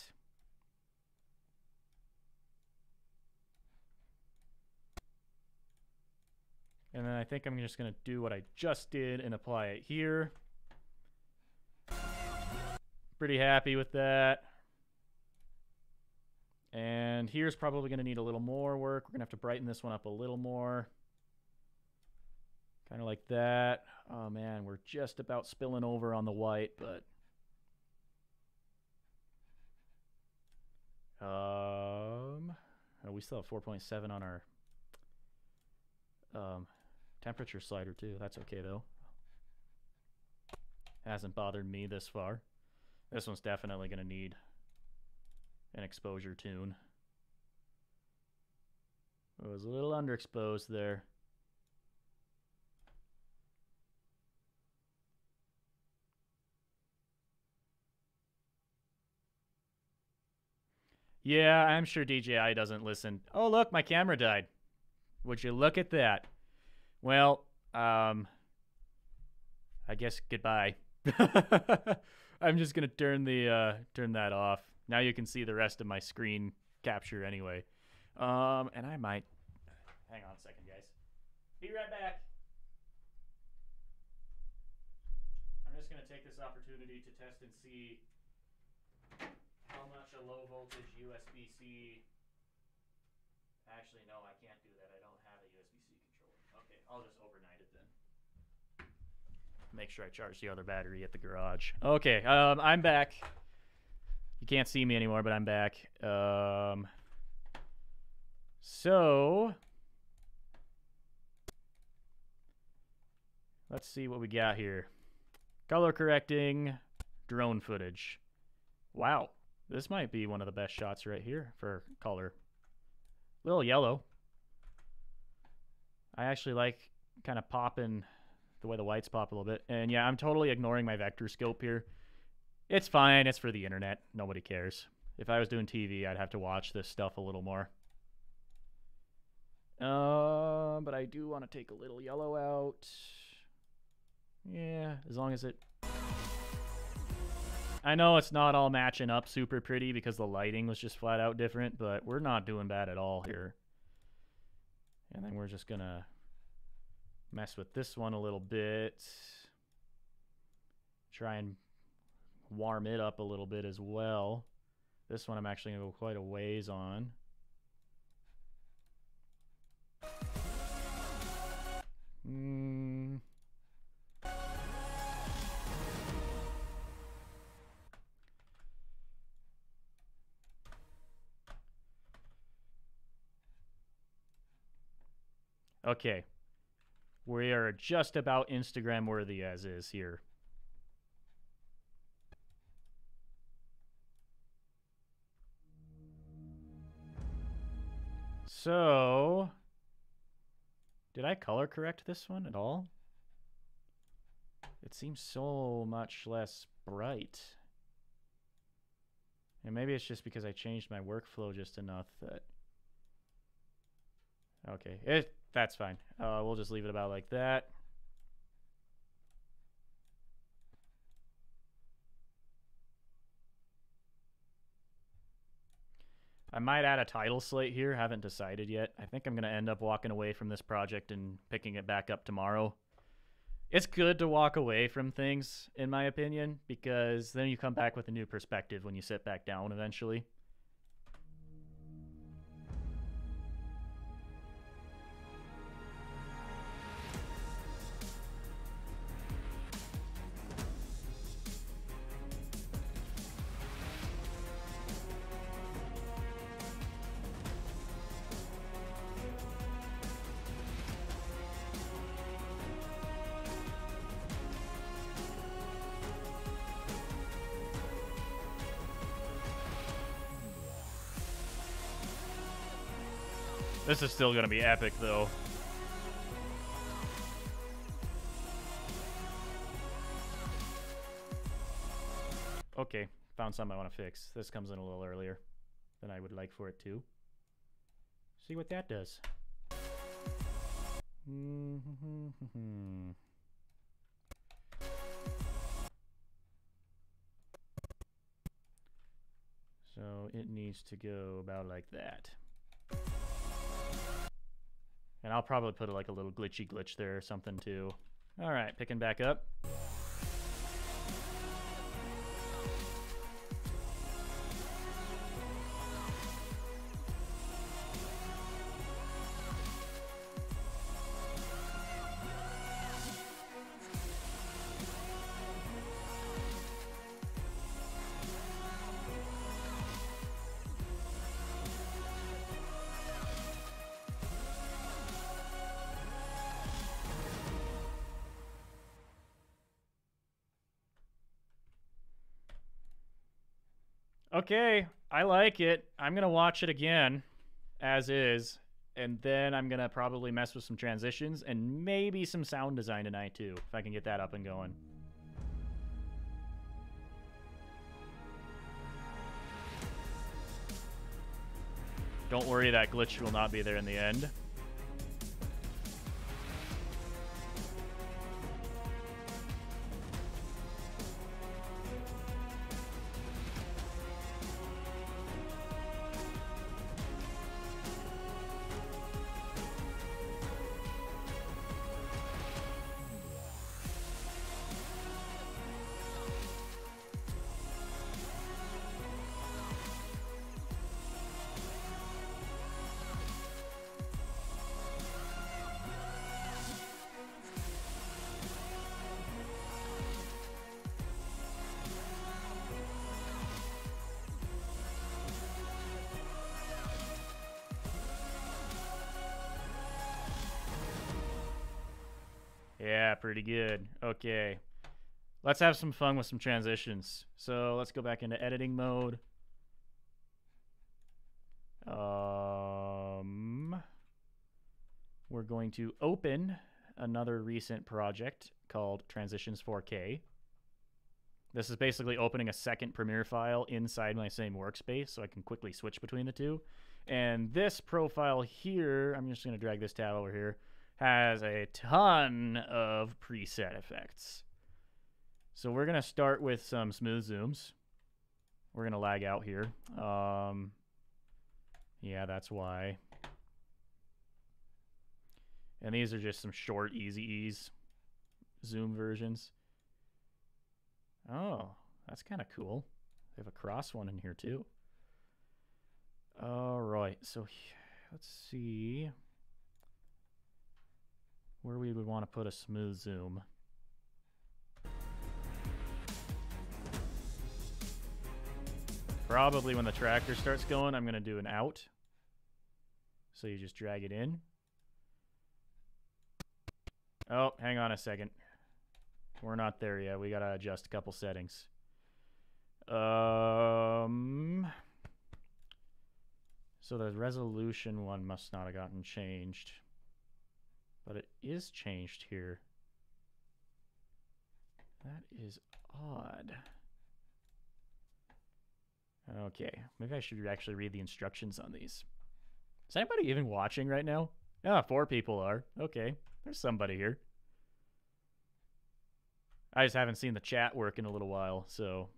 And then I think I'm just going to do what I just did and apply it here. Pretty happy with that. And here's probably going to need a little more work. We're going to have to brighten this one up a little more. Kind of like that. Oh man, we're just about spilling over on the white, but... Um, oh, we still have 4.7 on our um, temperature slider too. That's okay though. Hasn't bothered me this far. This one's definitely going to need an exposure tune. It was a little underexposed there. Yeah, I'm sure DJI doesn't listen. Oh, look, my camera died. Would you look at that? Well, um, I guess goodbye. I'm just gonna turn the uh, turn that off. Now you can see the rest of my screen capture anyway. Um, and I might hang on a second, guys. Be right back. I'm just gonna take this opportunity to test and see how much a low voltage USB-C. Actually, no, I can't do that. I don't have a USB-C controller. Okay, I'll just overnight it then. Make sure I charge the other battery at the garage. Okay, um, I'm back. You can't see me anymore, but I'm back. Um, so, let's see what we got here. Color correcting drone footage. Wow, this might be one of the best shots right here for color. Little yellow. I actually like kind of popping the way the whites pop a little bit. And yeah, I'm totally ignoring my vector scope here. It's fine. It's for the internet. Nobody cares. If I was doing TV, I'd have to watch this stuff a little more. Uh, but I do want to take a little yellow out. Yeah, as long as it... I know it's not all matching up super pretty because the lighting was just flat out different, but we're not doing bad at all here. And then we're just going to mess with this one a little bit. Try and warm it up a little bit as well. This one I'm actually going to go quite a ways on. Hmm. Okay. We are just about Instagram worthy as is here. So, did I color correct this one at all? It seems so much less bright. And maybe it's just because I changed my workflow just enough that... Okay, it that's fine. Uh, we'll just leave it about like that. I might add a title slate here. Haven't decided yet. I think I'm going to end up walking away from this project and picking it back up tomorrow. It's good to walk away from things, in my opinion, because then you come back with a new perspective when you sit back down eventually. This is still gonna be epic, though. Okay, found something I want to fix. This comes in a little earlier than I would like for it to. See what that does. So it needs to go about like that. And I'll probably put like a little glitchy glitch there or something too. All right, picking back up. Okay, I like it. I'm gonna watch it again, as is, and then I'm gonna probably mess with some transitions and maybe some sound design tonight too, if I can get that up and going. Don't worry, that glitch will not be there in the end. Pretty good. Okay. Let's have some fun with some transitions. So let's go back into editing mode. Um, we're going to open another recent project called Transitions 4K. This is basically opening a second Premiere file inside my same workspace so I can quickly switch between the two. And this profile here, I'm just going to drag this tab over here has a ton of preset effects. So we're going to start with some smooth zooms. We're going to lag out here. Um, yeah, that's why. And these are just some short, easy ease zoom versions. Oh, that's kind of cool. They have a cross one in here too. All right, so let's see where we would want to put a smooth zoom. Probably when the tractor starts going, I'm going to do an out. So you just drag it in. Oh, hang on a second. We're not there yet. We got to adjust a couple settings. Um, so the resolution one must not have gotten changed. But it is changed here. That is odd. Okay, maybe I should actually read the instructions on these. Is anybody even watching right now? Ah, four people are. Okay, there's somebody here. I just haven't seen the chat work in a little while, so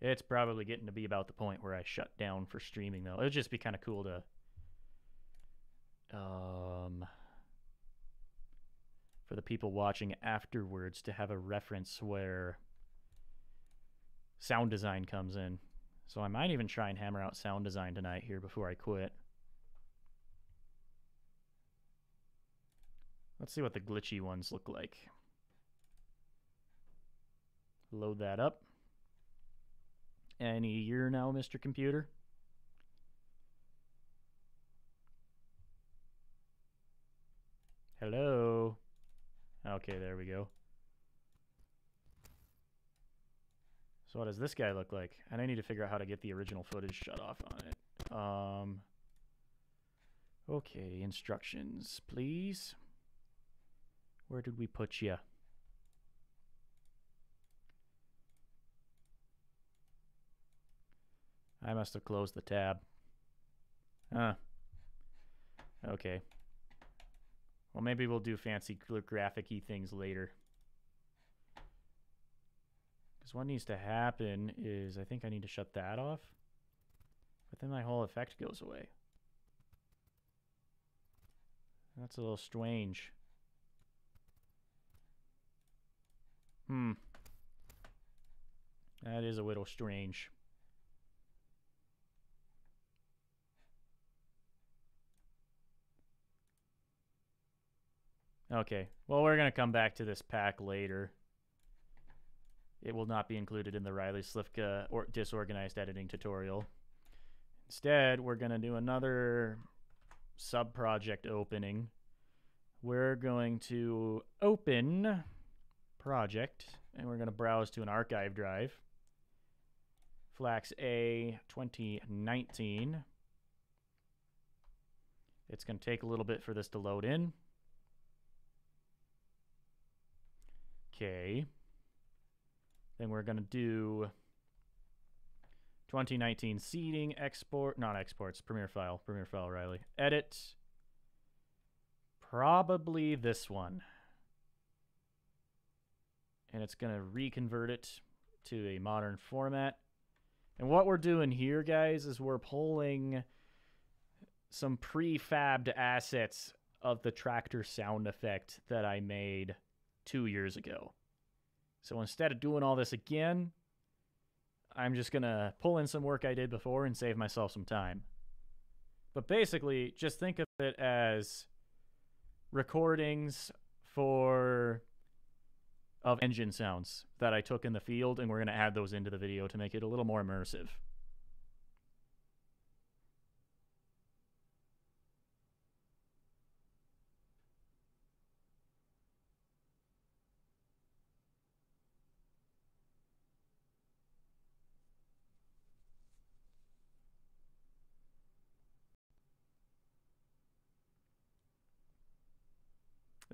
It's probably getting to be about the point where I shut down for streaming, though. It would just be kind of cool to, um, for the people watching afterwards to have a reference where sound design comes in. So I might even try and hammer out sound design tonight here before I quit. Let's see what the glitchy ones look like. Load that up. Any year now, Mr. Computer? Hello? Okay, there we go. So what does this guy look like? And I need to figure out how to get the original footage shut off on it. Um, okay, instructions, please. Where did we put you? I must have closed the tab. Huh. Okay. Well, maybe we'll do fancy graphic-y things later. Because what needs to happen is I think I need to shut that off. But then my whole effect goes away. That's a little strange. Hmm. That is a little strange. Okay, well, we're going to come back to this pack later. It will not be included in the Riley Slifka or disorganized editing tutorial. Instead, we're going to do another sub-project opening. We're going to open project, and we're going to browse to an archive drive. Flax A 2019. It's going to take a little bit for this to load in. Okay. Then we're going to do 2019 seeding, export, not exports, Premiere file, Premiere file, Riley. Edit. Probably this one. And it's going to reconvert it to a modern format. And what we're doing here, guys, is we're pulling some prefabbed assets of the tractor sound effect that I made two years ago. So instead of doing all this again, I'm just going to pull in some work I did before and save myself some time. But basically, just think of it as recordings for of engine sounds that I took in the field and we're going to add those into the video to make it a little more immersive.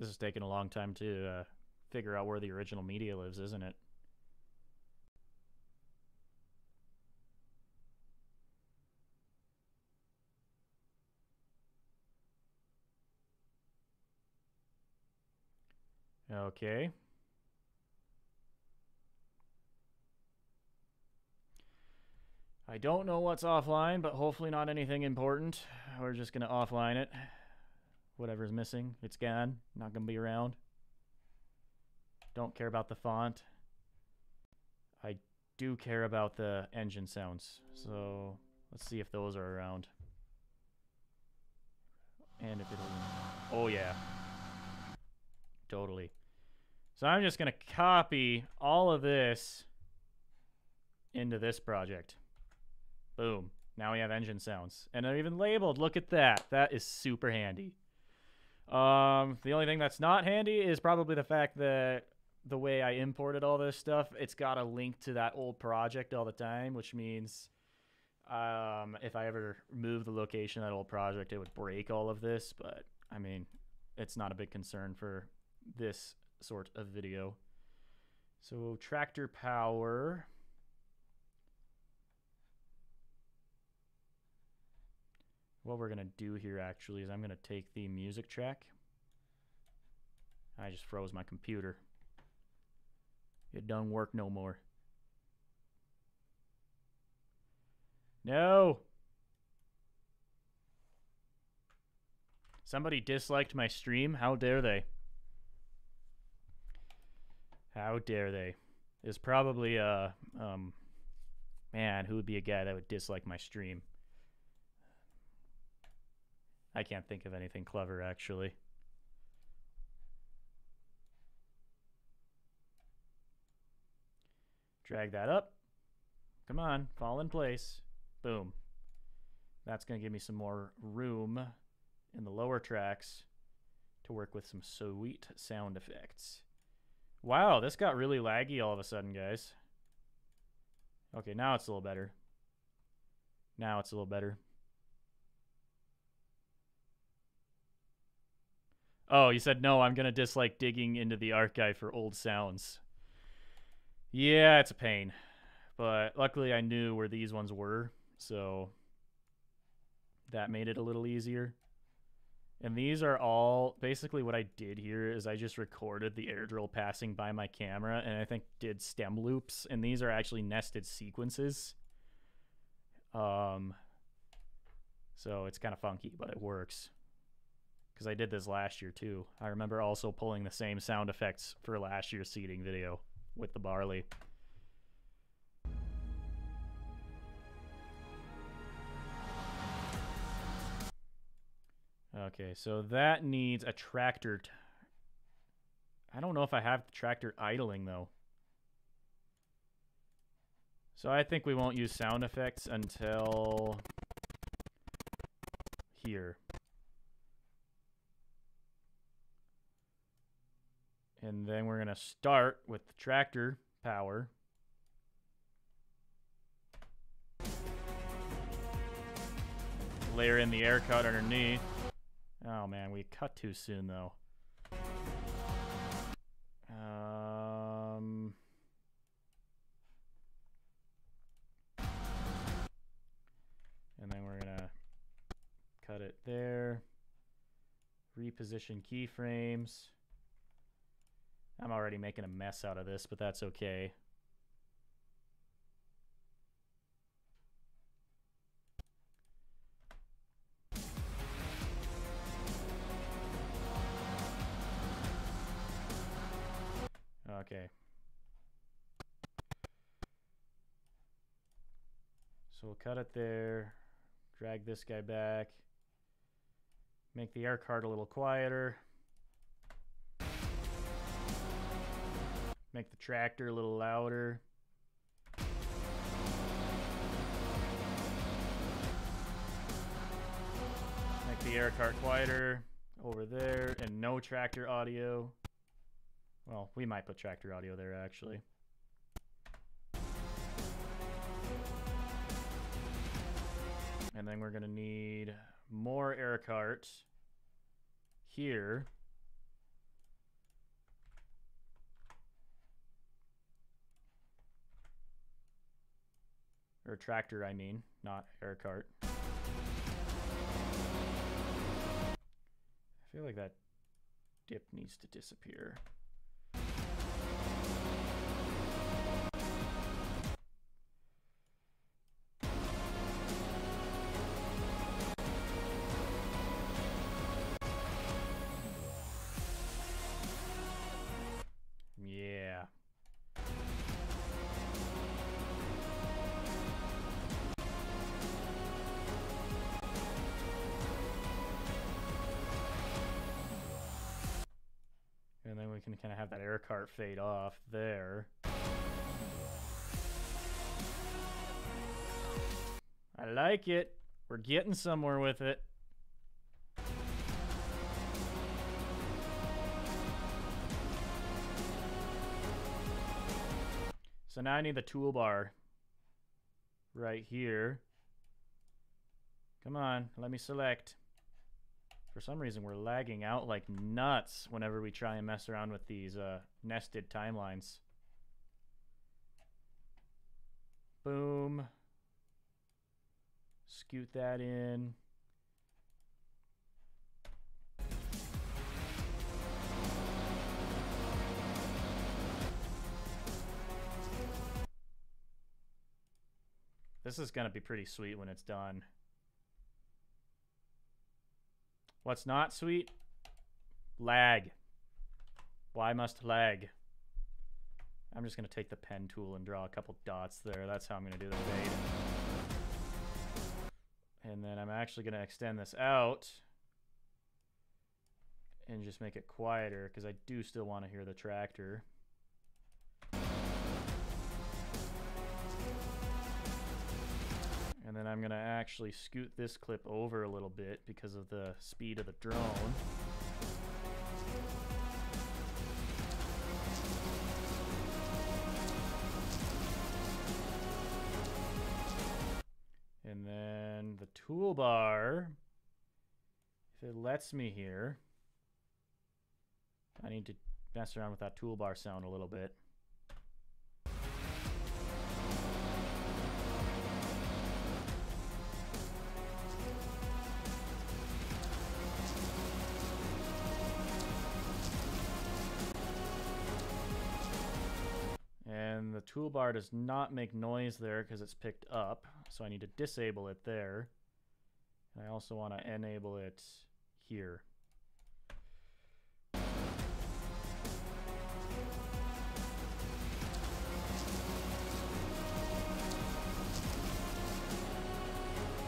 This is taking a long time to uh, figure out where the original media lives, isn't it? Okay. I don't know what's offline, but hopefully not anything important. We're just going to offline it. Whatever's missing, it's gone. Not going to be around. Don't care about the font. I do care about the engine sounds. So let's see if those are around. And if it'll... Oh, yeah. Totally. So I'm just going to copy all of this into this project. Boom. Now we have engine sounds. And they're even labeled. Look at that. That is super handy. Um, the only thing that's not handy is probably the fact that the way I imported all this stuff, it's got a link to that old project all the time, which means um, if I ever move the location of that old project, it would break all of this. But I mean, it's not a big concern for this sort of video. So tractor power. What we're going to do here actually is I'm going to take the music track. I just froze my computer. It don't work no more. No! Somebody disliked my stream? How dare they? How dare they? Is probably, uh, um, man, who would be a guy that would dislike my stream? I can't think of anything clever, actually. Drag that up. Come on, fall in place. Boom. That's going to give me some more room in the lower tracks to work with some sweet sound effects. Wow, this got really laggy all of a sudden, guys. Okay, now it's a little better. Now it's a little better. Oh, you said no, I'm going to dislike digging into the archive for old sounds. Yeah, it's a pain. But luckily I knew where these ones were, so that made it a little easier. And these are all basically what I did here is I just recorded the air drill passing by my camera and I think did stem loops and these are actually nested sequences. Um so it's kind of funky, but it works. Cuz I did this last year too. I remember also pulling the same sound effects for last year's seeding video with the barley. Okay, so that needs a tractor. I don't know if I have the tractor idling, though. So I think we won't use sound effects until here. And then we're going to start with the tractor power. Layer in the air cart underneath. Oh man, we cut too soon though. Um... And then we're gonna cut it there. Reposition keyframes. I'm already making a mess out of this, but that's okay. Okay. So we'll cut it there, drag this guy back, make the air cart a little quieter, make the tractor a little louder. Make the air cart quieter over there and no tractor audio. Well, we might put tractor audio there, actually. And then we're to need more air carts here. Or tractor, I mean, not air cart. I feel like that dip needs to disappear. Cart fade off there. I like it. We're getting somewhere with it. So now I need the toolbar right here. Come on, let me select. For some reason, we're lagging out like nuts whenever we try and mess around with these uh, nested timelines. Boom. Scoot that in. This is going to be pretty sweet when it's done. What's not sweet? Lag. Why must lag? I'm just going to take the pen tool and draw a couple dots there. That's how I'm going to do the fade. And then I'm actually going to extend this out and just make it quieter because I do still want to hear the tractor. And then I'm gonna actually scoot this clip over a little bit because of the speed of the drone. And then the toolbar, if it lets me here, I need to mess around with that toolbar sound a little bit. Toolbar does not make noise there because it's picked up. So I need to disable it there. And I also want to enable it here.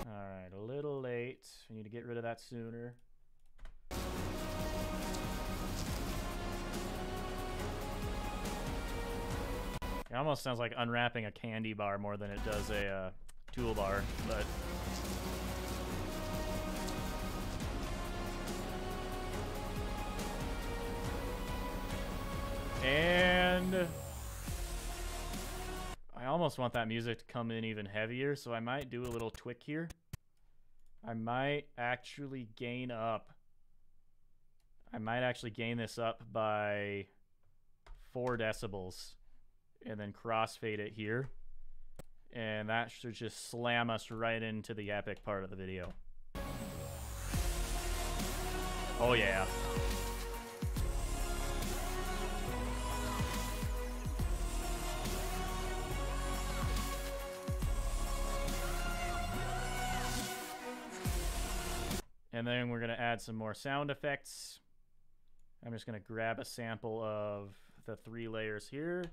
Alright, a little late. We need to get rid of that sooner. It almost sounds like unwrapping a candy bar more than it does a uh, toolbar, but And I almost want that music to come in even heavier, so I might do a little twick here. I might actually gain up. I might actually gain this up by four decibels and then crossfade it here. And that should just slam us right into the epic part of the video. Oh yeah. And then we're going to add some more sound effects. I'm just going to grab a sample of the three layers here.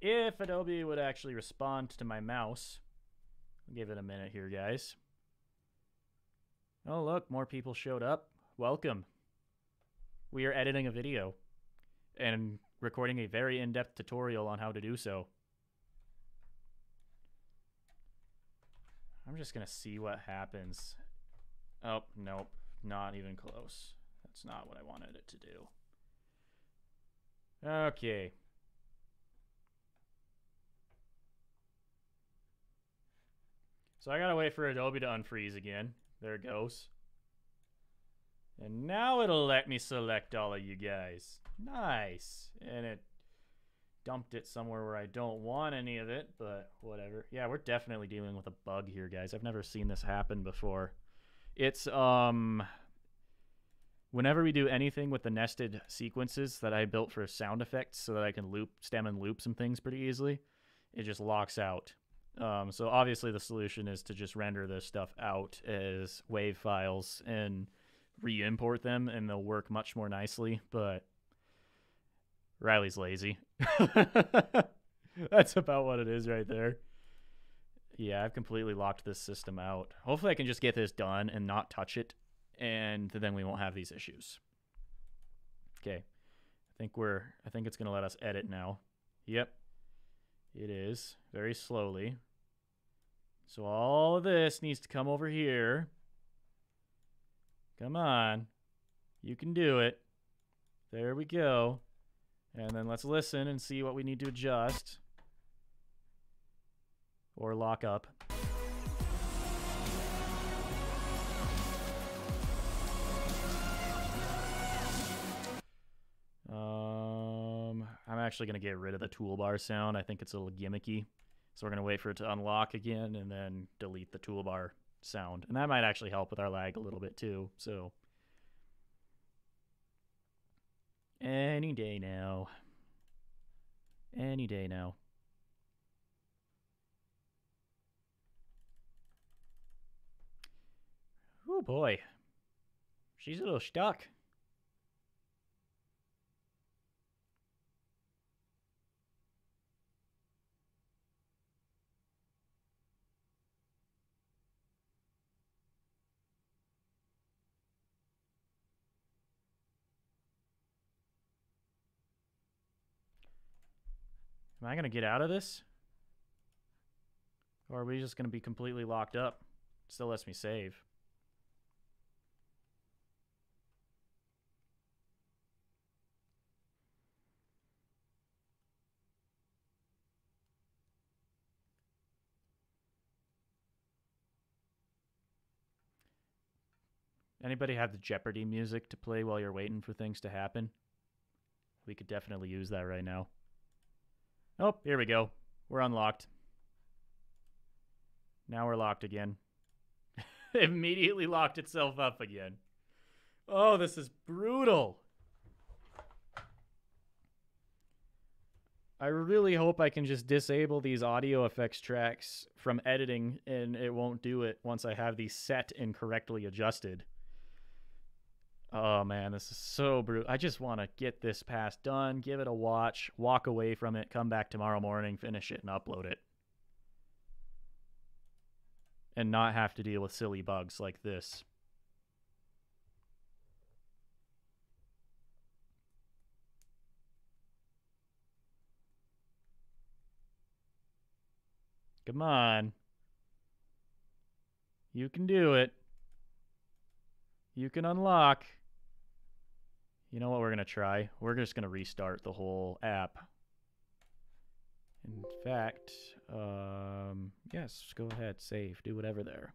If Adobe would actually respond to my mouse. I'll give it a minute here, guys. Oh, look, more people showed up. Welcome. We are editing a video and recording a very in-depth tutorial on how to do so. I'm just going to see what happens. Oh, nope. Not even close. That's not what I wanted it to do. Okay. So I gotta wait for Adobe to unfreeze again. There it goes. And now it'll let me select all of you guys. Nice. And it dumped it somewhere where I don't want any of it, but whatever. Yeah, we're definitely dealing with a bug here, guys. I've never seen this happen before. It's um whenever we do anything with the nested sequences that I built for sound effects so that I can loop stem and loop some things pretty easily, it just locks out. Um, so obviously the solution is to just render this stuff out as wave files and re-import them and they'll work much more nicely, but Riley's lazy. That's about what it is right there. Yeah, I've completely locked this system out. Hopefully I can just get this done and not touch it, and then we won't have these issues. Okay. I think we're I think it's gonna let us edit now. Yep. It is. Very slowly. So all of this needs to come over here. Come on. You can do it. There we go. And then let's listen and see what we need to adjust or lock up. Um, I'm actually going to get rid of the toolbar sound. I think it's a little gimmicky. So we're going to wait for it to unlock again and then delete the toolbar sound. And that might actually help with our lag a little bit too. So any day now. Any day now. Oh boy. She's a little stuck. Am I going to get out of this? Or are we just going to be completely locked up? Still lets me save. Anybody have the Jeopardy music to play while you're waiting for things to happen? We could definitely use that right now. Oh, here we go. We're unlocked. Now we're locked again. Immediately locked itself up again. Oh, this is brutal. I really hope I can just disable these audio effects tracks from editing and it won't do it once I have these set and correctly adjusted. Oh man, this is so brutal. I just want to get this pass done, give it a watch, walk away from it, come back tomorrow morning, finish it, and upload it. And not have to deal with silly bugs like this. Come on. You can do it. You can unlock. You know what we're going to try? We're just going to restart the whole app. In fact, um, yes, go ahead, save, do whatever there.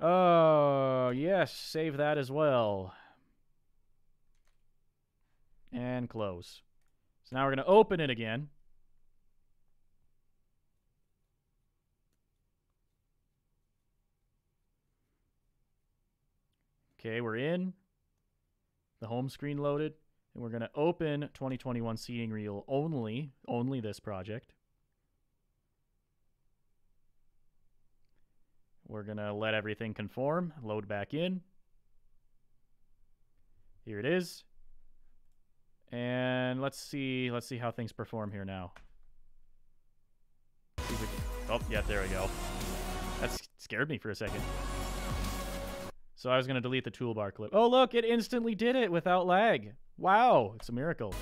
Oh, yes, save that as well. And close. So now we're going to open it again. Okay, we're in. The home screen loaded. And we're going to open 2021 seeding reel only, only this project. We're going to let everything conform, load back in. Here it is. And let's see, let's see how things perform here now. Oh, yeah, there we go. That scared me for a second. So I was going to delete the toolbar clip. Oh, look, it instantly did it without lag. Wow, it's a miracle.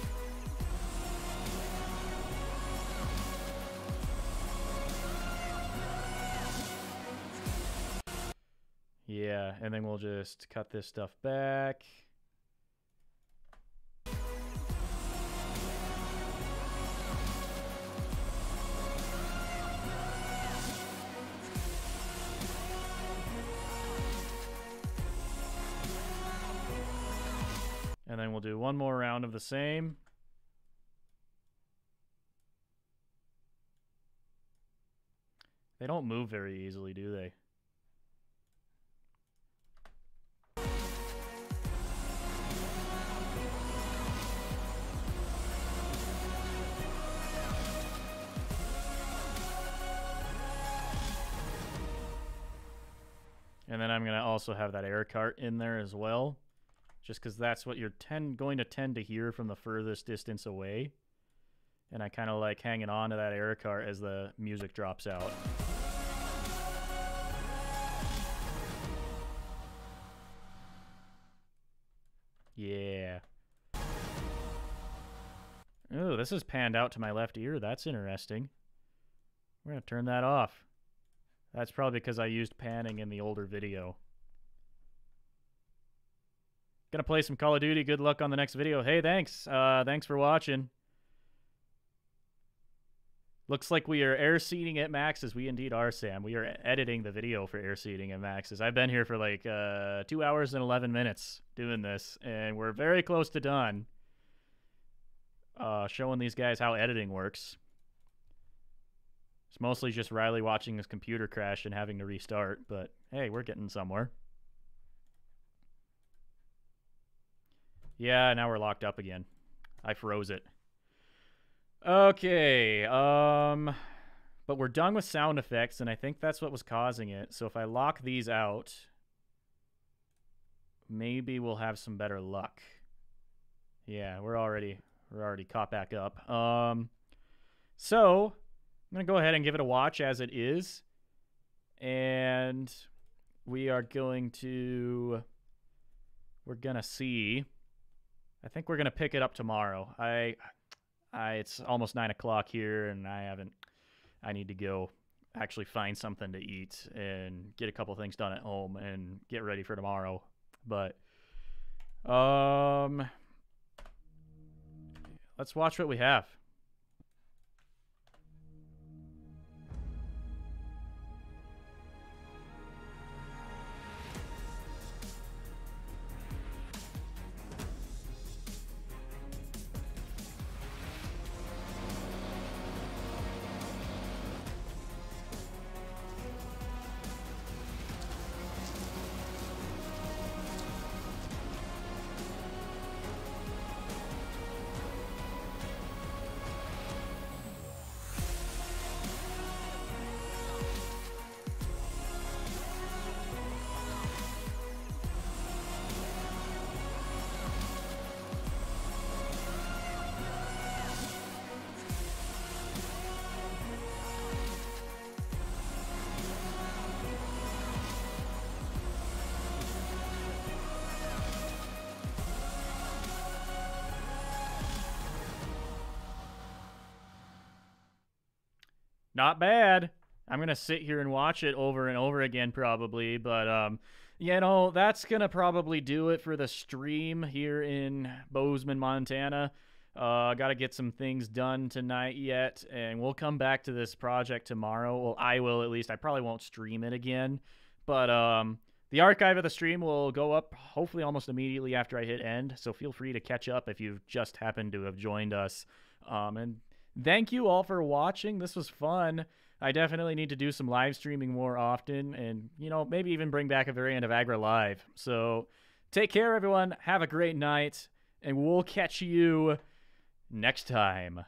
Yeah, and then we'll just cut this stuff back. We'll do one more round of the same. They don't move very easily, do they? And then I'm going to also have that air cart in there as well just because that's what you're tend going to tend to hear from the furthest distance away. And I kind of like hanging on to that air cart as the music drops out. Yeah. Oh, this is panned out to my left ear. That's interesting. We're going to turn that off. That's probably because I used panning in the older video. Gonna play some Call of Duty. Good luck on the next video. Hey, thanks. Uh, thanks for watching. Looks like we are air seeding at Max's. We indeed are, Sam. We are editing the video for air seeding at Max's. I've been here for like uh, two hours and 11 minutes doing this, and we're very close to done. Uh, showing these guys how editing works. It's mostly just Riley watching his computer crash and having to restart, but hey, we're getting somewhere. Yeah, now we're locked up again. I froze it. Okay, um, but we're done with sound effects, and I think that's what was causing it. So if I lock these out, maybe we'll have some better luck. Yeah, we're already we're already caught back up. Um, so I'm gonna go ahead and give it a watch as it is, and we are going to we're gonna see I think we're gonna pick it up tomorrow. I, I it's almost nine o'clock here, and I haven't. I need to go actually find something to eat and get a couple things done at home and get ready for tomorrow. But, um, let's watch what we have. Not bad. I'm gonna sit here and watch it over and over again probably, but um, you know that's gonna probably do it for the stream here in Bozeman, Montana. Uh, got to get some things done tonight yet, and we'll come back to this project tomorrow. Well, I will at least. I probably won't stream it again, but um, the archive of the stream will go up hopefully almost immediately after I hit end. So feel free to catch up if you've just happened to have joined us. Um, and thank you all for watching. This was fun. I definitely need to do some live streaming more often and, you know, maybe even bring back a variant of Agri Live. So take care, everyone. Have a great night, and we'll catch you next time.